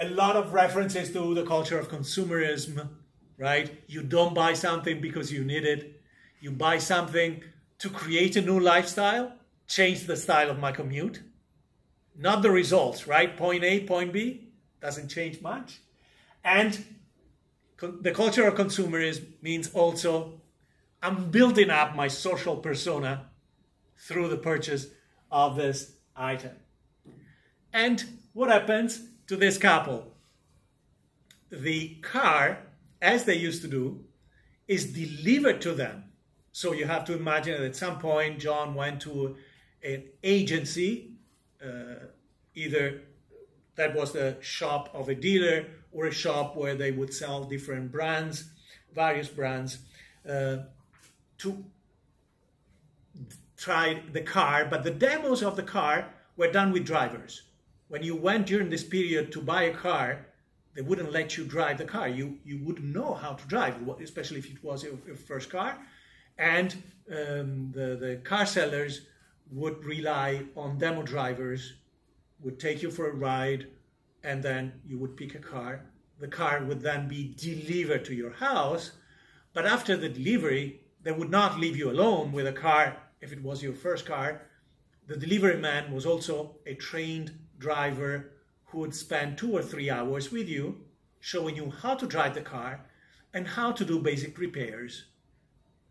a lot of references to the culture of consumerism, right? You don't buy something because you need it. You buy something to create a new lifestyle, change the style of my commute. Not the results, right? Point A, point B, doesn't change much. And the culture of consumerism means also I'm building up my social persona through the purchase of this item. And what happens? To this couple. The car, as they used to do, is delivered to them. So you have to imagine that at some point John went to an agency, uh, either that was the shop of a dealer or a shop where they would sell different brands, various brands, uh, to try the car. But the demos of the car were done with drivers when you went during this period to buy a car, they wouldn't let you drive the car. You you wouldn't know how to drive, especially if it was your, your first car. And um, the, the car sellers would rely on demo drivers, would take you for a ride, and then you would pick a car. The car would then be delivered to your house. But after the delivery, they would not leave you alone with a car if it was your first car. The delivery man was also a trained driver who would spend two or three hours with you, showing you how to drive the car and how to do basic repairs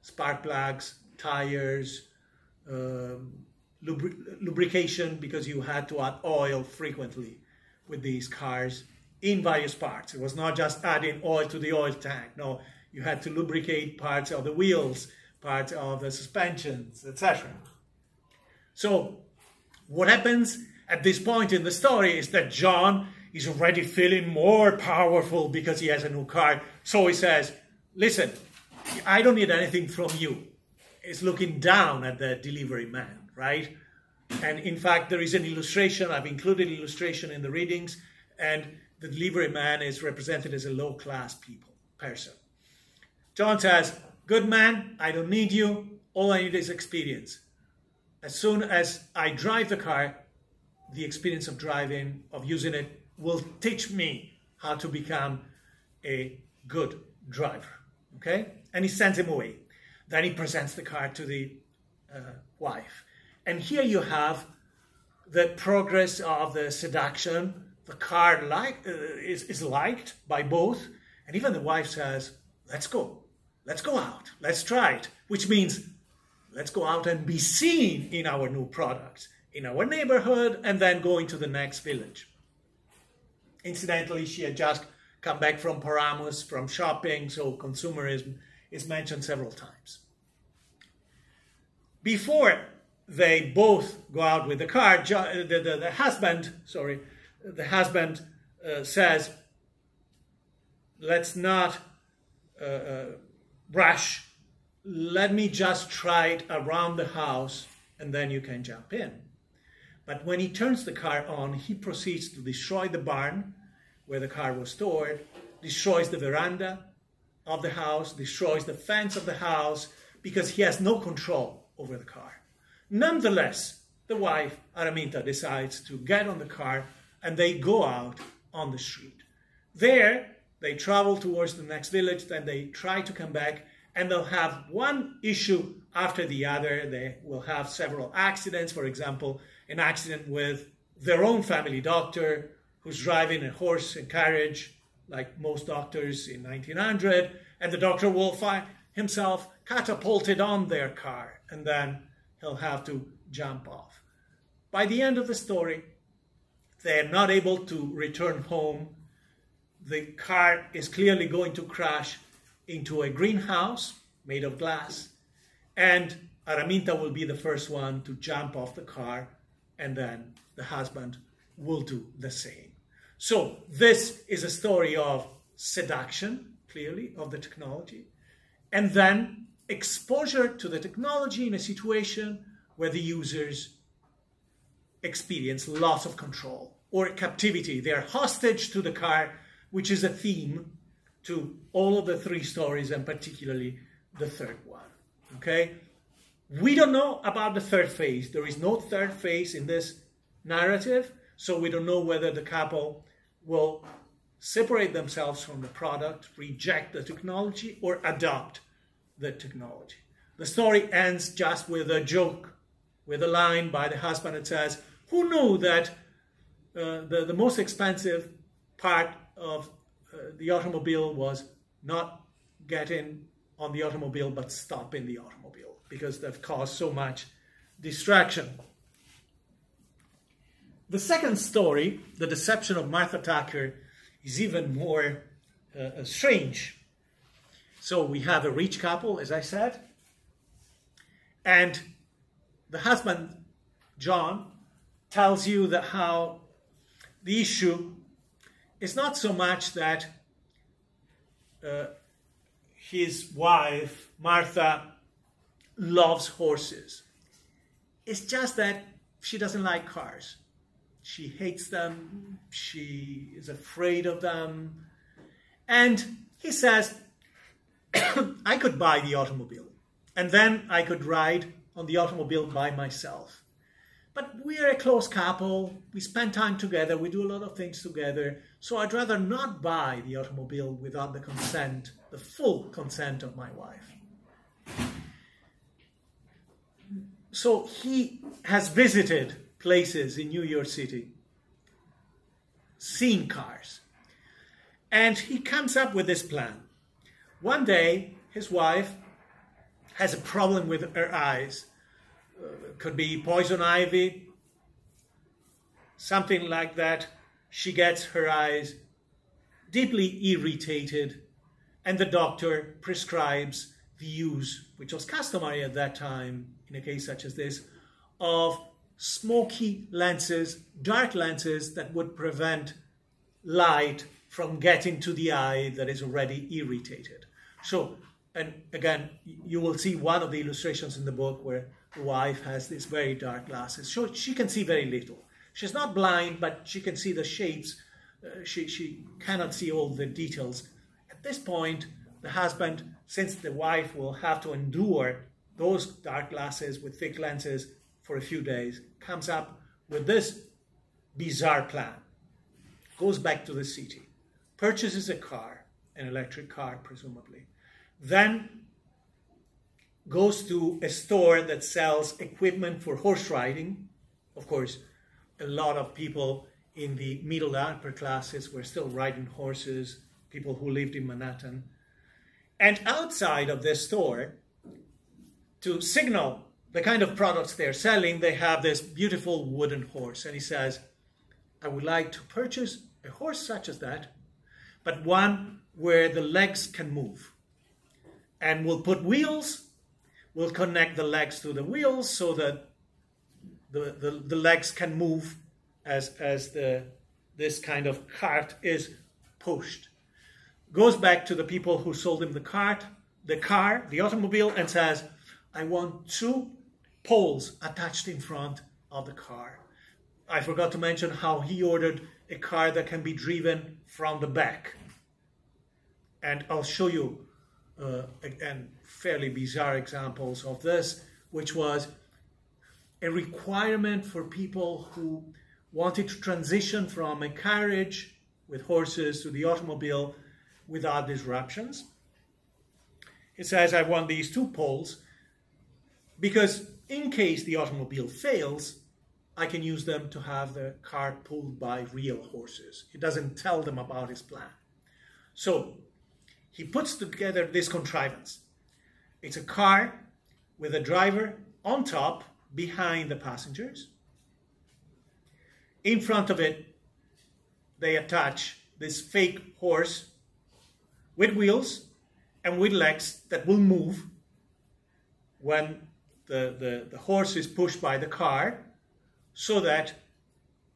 spark plugs, tires, um, lubri- lubrication because you had to add oil frequently with these cars in various parts. It was not just adding oil to the oil tank. No, you had to lubricate parts of the wheels, parts of the suspensions, etc. So, what happens at this point in the story is that John is already feeling more powerful because he has a new car. So he says, Listen, I don't need anything from you. He's looking down at the delivery man, right? And in fact, there is an illustration. I've included illustration in the readings, and the delivery man is represented as a low class people person. John says, Good man, I don't need you. All I need is experience. As soon as I drive the car, the experience of driving, of using it, will teach me how to become a good driver. Okay? And he sends him away. Then he presents the car to the uh, wife. And here you have the progress of the seduction. The car like, uh, is, is liked by both. And even the wife says, Let's go. Let's go out. Let's try it. Which means, let's go out and be seen in our new products, in our neighborhood, and then going to the next village. Incidentally, she had just come back from Paramus, from shopping, so consumerism is mentioned several times. Before they both go out with the car, the, the, the husband, sorry, the husband uh, says, let's not uh, uh, rush. Let me just try it around the house and then you can jump in. But when he turns the car on, he proceeds to destroy the barn where the car was stored, destroys the veranda of the house, destroys the fence of the house because he has no control over the car. Nonetheless, the wife, Araminta, decides to get on the car and they go out on the street. There, they travel towards the next village, then they try to come back, and they'll have one issue after the other. They will have several accidents, for example, an accident with their own family doctor who's driving a horse and carriage, like most doctors in 1900, and the doctor will find himself catapulted on their car, and then he'll have to jump off. By the end of the story, they're not able to return home. The car is clearly going to crash into a greenhouse made of glass, and Araminta will be the first one to jump off the car, and then the husband will do the same. So, this is a story of seduction, clearly, of the technology, and then exposure to the technology in a situation where the users experience loss of control or captivity. They are hostage to the car, which is a theme to all of the three stories and particularly the third one. Okay? We don't know about the third phase. There is no third phase in this narrative, so we don't know whether the couple will separate themselves from the product, reject the technology, or adopt the technology. The story ends just with a joke, with a line by the husband that says, Who knew that uh, the, the most expensive part of uh, the automobile was not getting on the automobile but stopping the automobile because they've caused so much distraction. The second story, The Deception of Martha Tucker, is even more uh, strange. So we have a rich couple, as I said, and the husband, John, tells you that how the issue is not so much that uh, his wife, Martha, loves horses. It's just that she doesn't like cars. She hates them. She is afraid of them. And he says, <coughs> I could buy the automobile and then I could ride on the automobile by myself. but we are a close couple. We spend time together. We do a lot of things together. So I'd rather not buy the automobile without the consent, the full consent of my wife. So he has visited places in New York City, seen cars, and he comes up with this plan. One day, his wife has a problem with her eyes. Uh, could be poison ivy, something like that. She gets her eyes deeply irritated, and the doctor prescribes the use, which was customary at that time in a case such as this, of smoky lenses, dark lenses that would prevent light from getting to the eye that is already irritated. So, and again, you will see one of the illustrations in the book where the wife has these very dark glasses. So she can see very little. She's not blind, but she can see the shapes. Uh, she, she cannot see all the details. At this point, the husband, since the wife will have to endure those dark glasses with thick lenses for a few days, comes up with this bizarre plan. Goes back to the city, purchases a car, an electric car, presumably, then goes to a store that sells equipment for horse riding. Of course, a lot of people in the middle upper classes were still riding horses, people who lived in Manhattan. And outside of this store, to signal the kind of products they're selling, they have this beautiful wooden horse. And he says, I would like to purchase a horse such as that, but one where the legs can move. And we'll put wheels, we'll connect the legs to the wheels so that the, the, the legs can move as, as the, this kind of cart is pushed. Goes back to the people who sold him the cart, the car, the automobile, and says, I want two poles attached in front of the car. I forgot to mention how he ordered a car that can be driven from the back. And I'll show you uh, again fairly bizarre examples of this, which was a requirement for people who wanted to transition from a carriage with horses to the automobile without disruptions. It says, I want these two poles because in case the automobile fails, I can use them to have the cart pulled by real horses. He doesn't tell them about his plan. So he puts together this contrivance. It's a car with a driver on top behind the passengers. In front of it, they attach this fake horse with wheels and with legs that will move when the, the, the horse is pushed by the car so that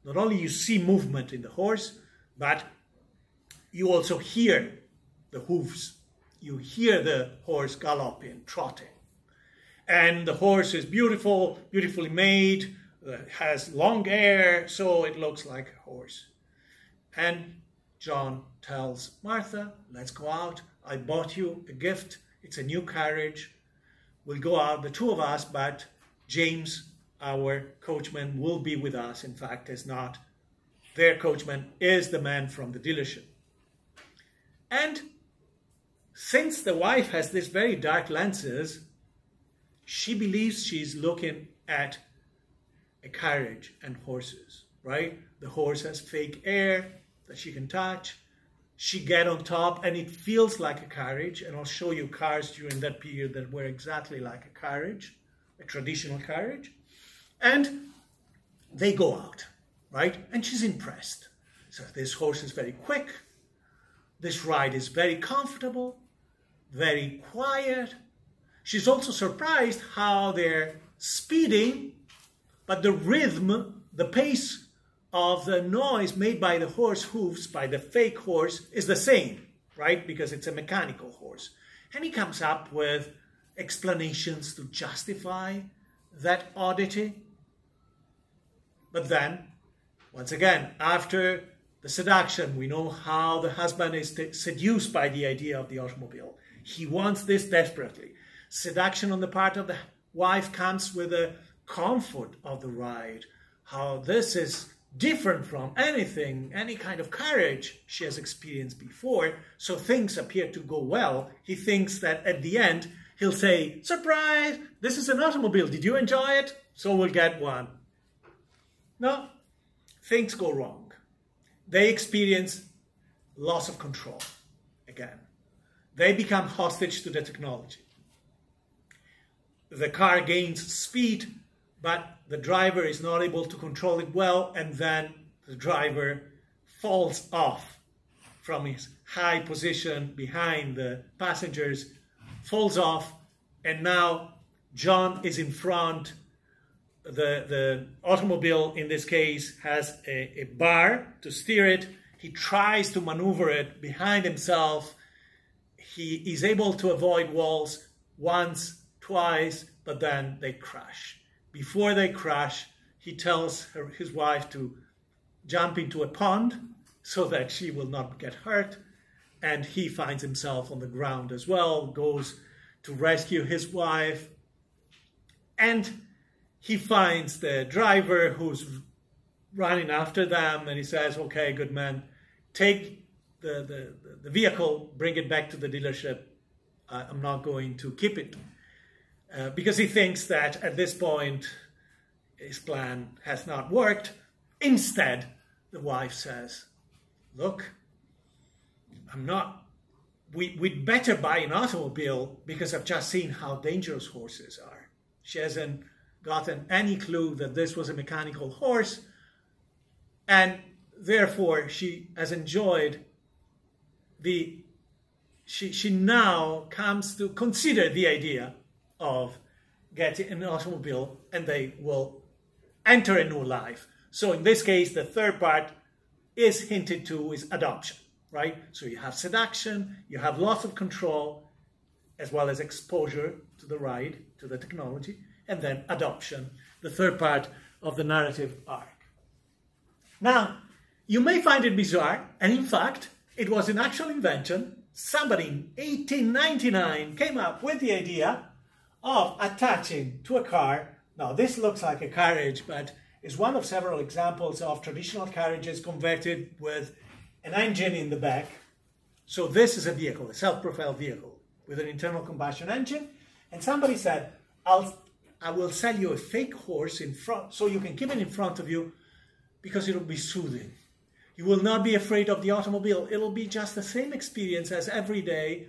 not only you see movement in the horse, but you also hear the hooves. You hear the horse galloping, trotting. And the horse is beautiful, beautifully made, uh, has long hair, so it looks like a horse. And John tells Martha, let's go out. I bought you a gift. It's a new carriage We'll go out, the two of us, but James, our coachman, will be with us. In fact, is not their coachman, is the man from the dealership. And since the wife has these very dark lenses, she believes she's looking at a carriage and horses, right? The horse has fake air that she can touch she get on top and it feels like a carriage and I'll show you cars during that period that were exactly like a carriage, a traditional carriage. And they go out, right? And she's impressed. So this horse is very quick. This ride is very comfortable, very quiet. She's also surprised how they're speeding, but the rhythm, the pace of the noise made by the horse hooves, by the fake horse, is the same, right? Because it's a mechanical horse. And he comes up with explanations to justify that oddity. But then, once again, after the seduction, we know how the husband is seduced by the idea of the automobile. He wants this desperately. Seduction on the part of the wife comes with the comfort of the ride, how this is different from anything, any kind of carriage she has experienced before. So things appear to go well. He thinks that at the end, he'll say, Surprise! This is an automobile. Did you enjoy it? So we'll get one. No, things go wrong. They experience loss of control again. They become hostage to the technology. The car gains speed but the driver is not able to control it well, and then the driver falls off from his high position behind the passengers, falls off, and now John is in front. The, the automobile, in this case, has a, a bar to steer it. He tries to maneuver it behind himself. He is able to avoid walls once, twice, but then they crash before they crash, he tells her, his wife to jump into a pond so that she will not get hurt. And he finds himself on the ground as well, goes to rescue his wife. And he finds the driver who's running after them and he says, Okay, good man, take the, the, the vehicle, bring it back to the dealership. I'm not going to keep it. Uh, because he thinks that at this point his plan has not worked. Instead, the wife says, Look, I'm not, we, we'd better buy an automobile because I've just seen how dangerous horses are. She hasn't gotten any clue that this was a mechanical horse, and therefore she has enjoyed the she, she now comes to consider the idea of getting an automobile and they will enter a new life. So in this case, the third part is hinted to is adoption, right? So you have seduction, you have loss of control, as well as exposure to the ride, to the technology, and then adoption, the third part of the narrative arc. Now, you may find it bizarre, and in fact, it was an actual invention. Somebody in 1899 came up with the idea of attaching to a car. Now, this looks like a carriage, but is one of several examples of traditional carriages converted with an engine in the back. So this is a vehicle, a self-propelled vehicle with an internal combustion engine. And somebody said, I'll, I will sell you a fake horse in front, so you can keep it in front of you because it'll be soothing. You will not be afraid of the automobile. It'll be just the same experience as every day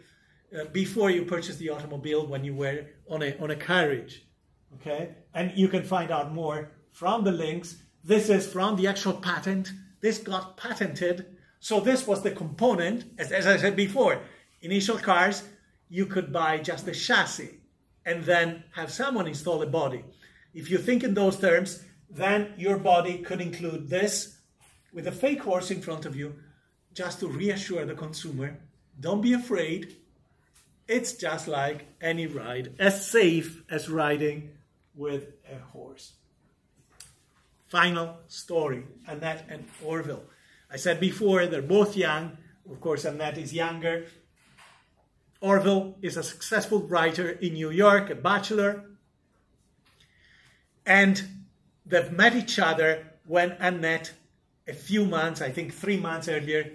uh, before you purchase the automobile when you were on a, on a carriage. Okay? And you can find out more from the links. This is from the actual patent. This got patented. So this was the component, as, as I said before, initial cars, you could buy just the chassis and then have someone install a body. If you think in those terms, then your body could include this with a fake horse in front of you, just to reassure the consumer, don't be afraid, it's just like any ride, as safe as riding with a horse. Final story Annette and Orville. I said before, they're both young. Of course, Annette is younger. Orville is a successful writer in New York, a bachelor. And they've met each other when Annette, a few months, I think three months earlier,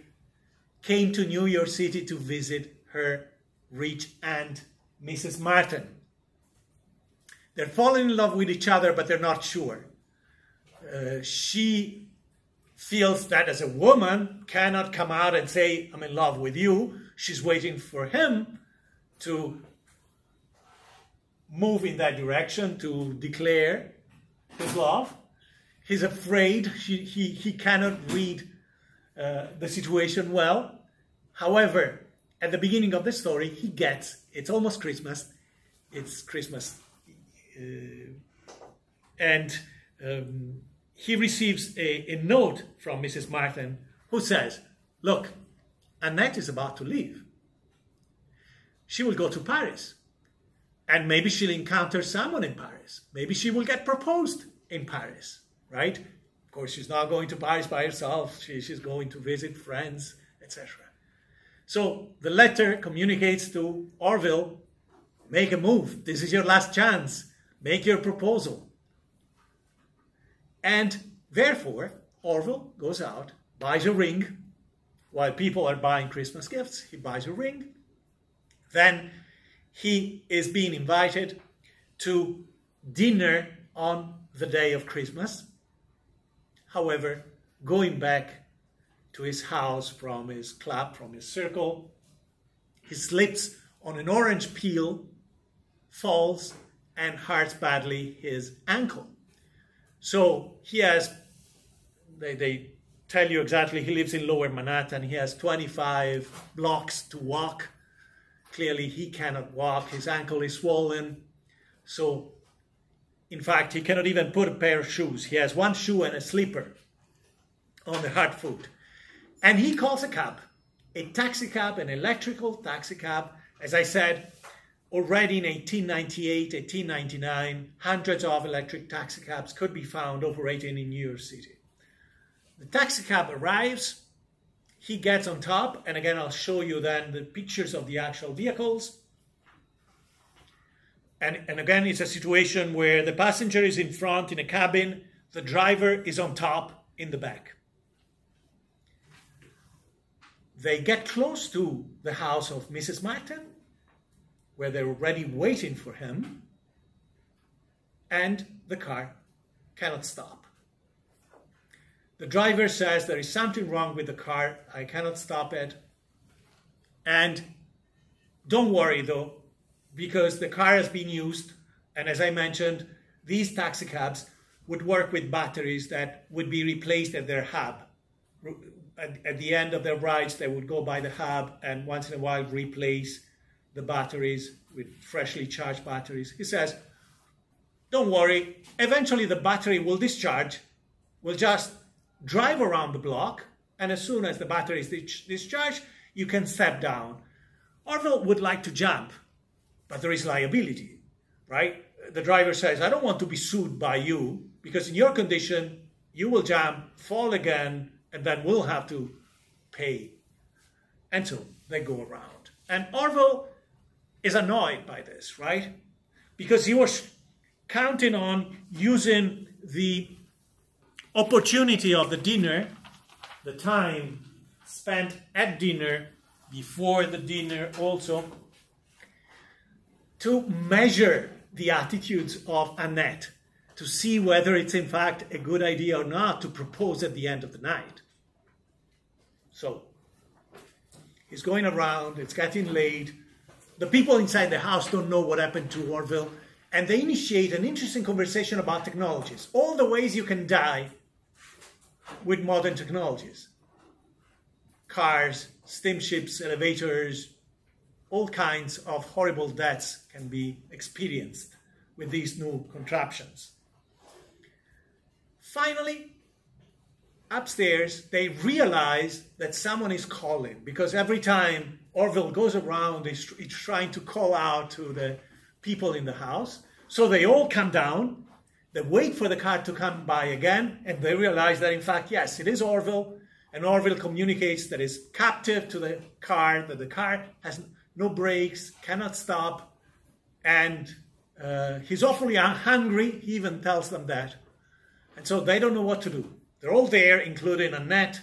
came to New York City to visit her rich and Mrs. Martin. They're falling in love with each other, but they're not sure. Uh, she feels that as a woman cannot come out and say, I'm in love with you. She's waiting for him to move in that direction, to declare his love. He's afraid, he, he, he cannot read uh, the situation well. However, at the beginning of the story, he gets, it's almost Christmas, it's Christmas, uh, and um, he receives a, a note from Mrs. Martin who says, Look, Annette is about to leave. She will go to Paris. And maybe she'll encounter someone in Paris. Maybe she will get proposed in Paris, right? Of course, she's not going to Paris by herself. She, she's going to visit friends, etc. So the letter communicates to Orville, make a move. This is your last chance. Make your proposal. And therefore, Orville goes out, buys a ring. While people are buying Christmas gifts, he buys a ring. Then he is being invited to dinner on the day of Christmas. However, going back to his house from his club, from his circle, he slips on an orange peel, falls, and hurts badly his ankle. So he has, they, they tell you exactly, he lives in lower Manhattan. He has 25 blocks to walk. Clearly, he cannot walk. His ankle is swollen. So, in fact, he cannot even put a pair of shoes. He has one shoe and a slipper on the hard foot. And he calls a cab, a taxi cab, an electrical taxi cab. As I said, already in 1898, 1899, hundreds of electric taxi cabs could be found operating in New York City. The taxi cab arrives, he gets on top, and again, I'll show you then the pictures of the actual vehicles. And, and again, it's a situation where the passenger is in front in a cabin, the driver is on top in the back. They get close to the house of Mrs. Martin, where they're already waiting for him, and the car cannot stop. The driver says there is something wrong with the car, I cannot stop it. And don't worry though, because the car has been used, and as I mentioned, these taxi cabs would work with batteries that would be replaced at their hub at, at the end of their rides, they would go by the hub and once in a while replace the batteries with freshly charged batteries. He says, don't worry, eventually the battery will discharge. We'll just drive around the block, and as soon as the battery is discharged, you can step down. Orville would like to jump, but there is liability, right? The driver says, I don't want to be sued by you because in your condition, you will jump, fall again, and then we'll have to pay. So they go around. And Orville is annoyed by this, right? Because he was counting on using the opportunity of the dinner, the time spent at dinner, before the dinner also, to measure the attitudes of Annette to see whether it's in fact a good idea or not to propose at the end of the night. So he's going around, it's getting late. The people inside the house don't know what happened to Orville, and they initiate an interesting conversation about technologies, all the ways you can die with modern technologies cars, steamships, elevators, all kinds of horrible deaths can be experienced with these new contraptions. Finally, upstairs, they realize that someone is calling because every time Orville goes around, he's, he's trying to call out to the people in the house. So they all come down, they wait for the car to come by again, and they realize that in fact, yes, it is Orville. And Orville communicates that he's captive to the car, that the car has no brakes, cannot stop, and uh, he's awfully hungry. He even tells them that. And so they don't know what to do. They're all there, including Annette.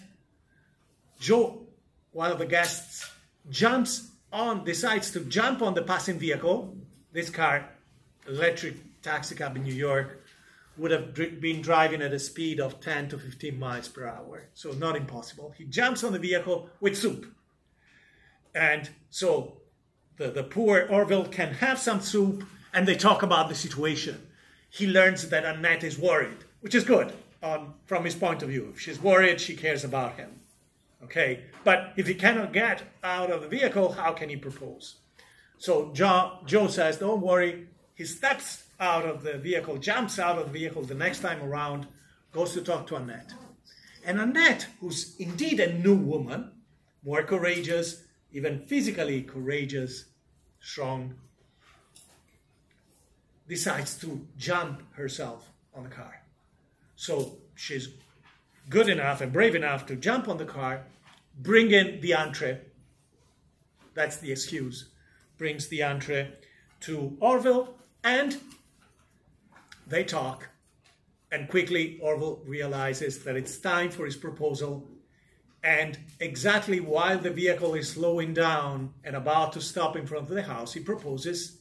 Joe, one of the guests, jumps on, decides to jump on the passing vehicle. This car, electric taxi cab in New York, would have been driving at a speed of 10 to 15 miles per hour. So not impossible. He jumps on the vehicle with soup. And so the, the poor Orville can have some soup and they talk about the situation. He learns that Annette is worried which is good um, from his point of view. If she's worried, she cares about him. Okay, but if he cannot get out of the vehicle, how can he propose? So Joe, Joe says, Don't worry. He steps out of the vehicle, jumps out of the vehicle the next time around, goes to talk to Annette. And Annette, who's indeed a new woman, more courageous, even physically courageous, strong, decides to jump herself on the car. So she's good enough and brave enough to jump on the car, bring in the entree. That's the excuse. Brings the entree to Orville, and they talk. And quickly, Orville realizes that it's time for his proposal. And exactly while the vehicle is slowing down and about to stop in front of the house, he proposes.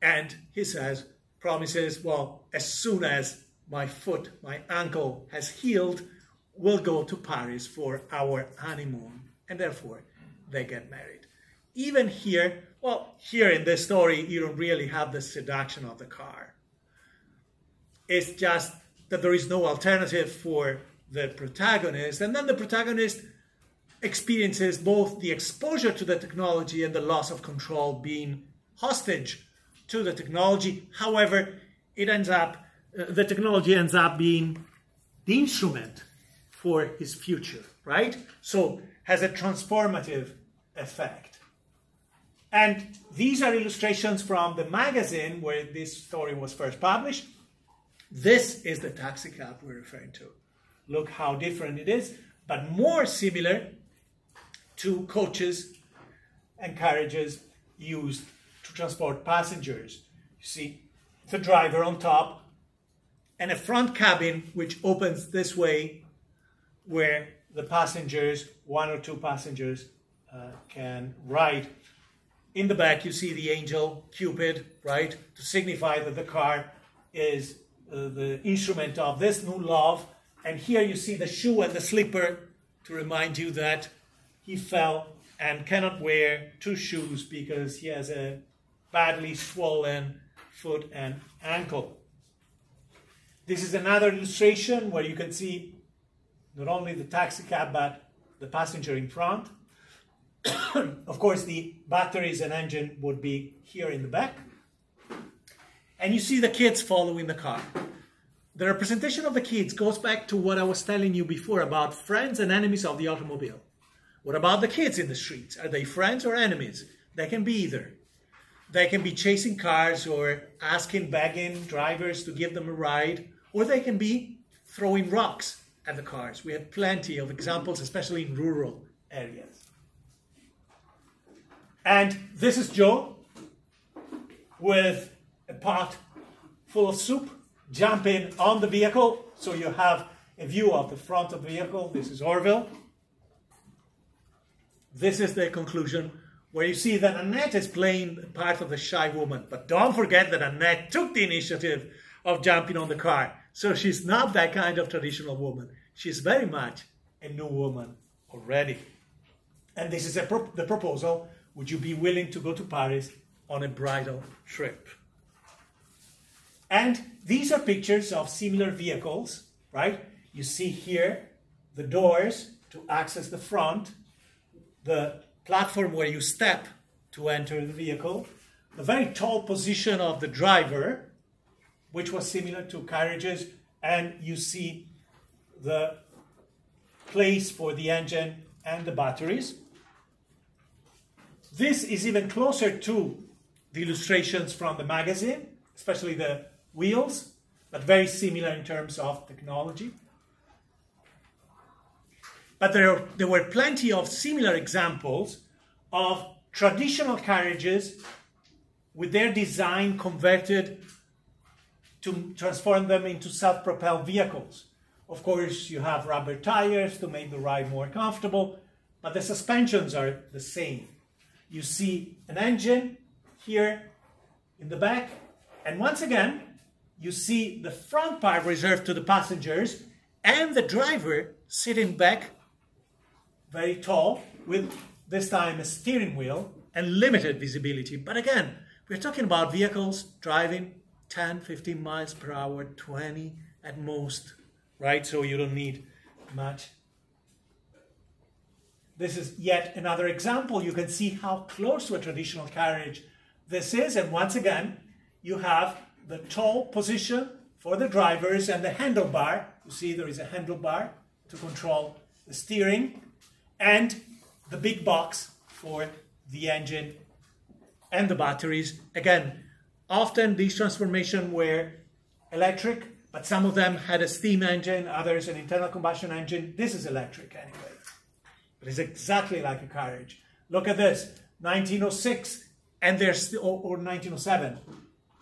And he says, promises, well, as soon as my foot, my ankle has healed, we'll go to Paris for our honeymoon. And therefore, they get married. Even here, well, here in this story, you don't really have the seduction of the car. It's just that there is no alternative for the protagonist. And then the protagonist experiences both the exposure to the technology and the loss of control being hostage to the technology. However, it ends up, Uh, the technology ends up being the instrument for his future, right? So has a transformative effect. And these are illustrations from the magazine where this story was first published. This is the taxi cab we're referring to. Look how different it is, but more similar to coaches and carriages used to transport passengers. You see the driver on top and a front cabin which opens this way where the passengers, one or two passengers, uh, can ride. In the back, you see the angel, Cupid, right, to signify that the car is uh, the instrument of this new love. And here you see the shoe and the slipper to remind you that he fell and cannot wear two shoes because he has a badly swollen foot and ankle. This is another illustration where you can see not only the taxi cab but the passenger in front. <coughs> of course, the batteries and engine would be here in the back. And you see the kids following the car. The representation of the kids goes back to what I was telling you before about friends and enemies of the automobile. What about the kids in the streets? Are they friends or enemies? They can be either. They can be chasing cars or asking, begging drivers to give them a ride, or they can be throwing rocks at the cars. We have plenty of examples, especially in rural areas. And this is Joe with a pot full of soup jumping on the vehicle. So you have a view of the front of the vehicle. This is Orville. This is the conclusion where you see that Annette is playing part of the shy woman. But don't forget that Annette took the initiative of jumping on the car. So she's not that kind of traditional woman. She's very much a new woman already. And this is pro- the proposal. Would you be willing to go to Paris on a bridal trip? And these are pictures of similar vehicles, right? You see here the doors to access the front, the platform where you step to enter the vehicle, the very tall position of the driver, which was similar to carriages, and you see the place for the engine and the batteries. This is even closer to the illustrations from the magazine, especially the wheels, but very similar in terms of technology. But there, there were plenty of similar examples of traditional carriages with their design converted to transform them into self propelled vehicles. Of course, you have rubber tires to make the ride more comfortable, but the suspensions are the same. You see an engine here in the back, and once again, you see the front part reserved to the passengers and the driver sitting back, very tall, with this time a steering wheel and limited visibility. But again, we're talking about vehicles driving 10, 15 miles per hour, 20 at most, right? So you don't need much. This is yet another example. You can see how close to a traditional carriage this is. And once again, you have the tall position for the drivers and the handlebar. You see there is a handlebar to control the steering and the big box for the engine and the batteries. Again, Often these transformations were electric, but some of them had a steam engine, others an internal combustion engine. This is electric anyway. But it's exactly like a carriage. Look at this, 1906, and they're or, or 1907.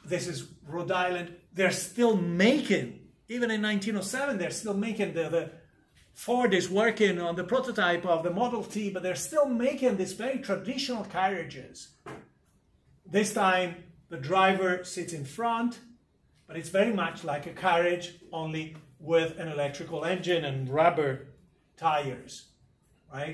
This is Rhode Island. They're still making even in 1907, they're still making the, the Ford is working on the prototype of the Model T, but they're still making these very traditional carriages. This time, the driver sits in front, but it's very much like a carriage, only with an electrical engine and rubber tires, right?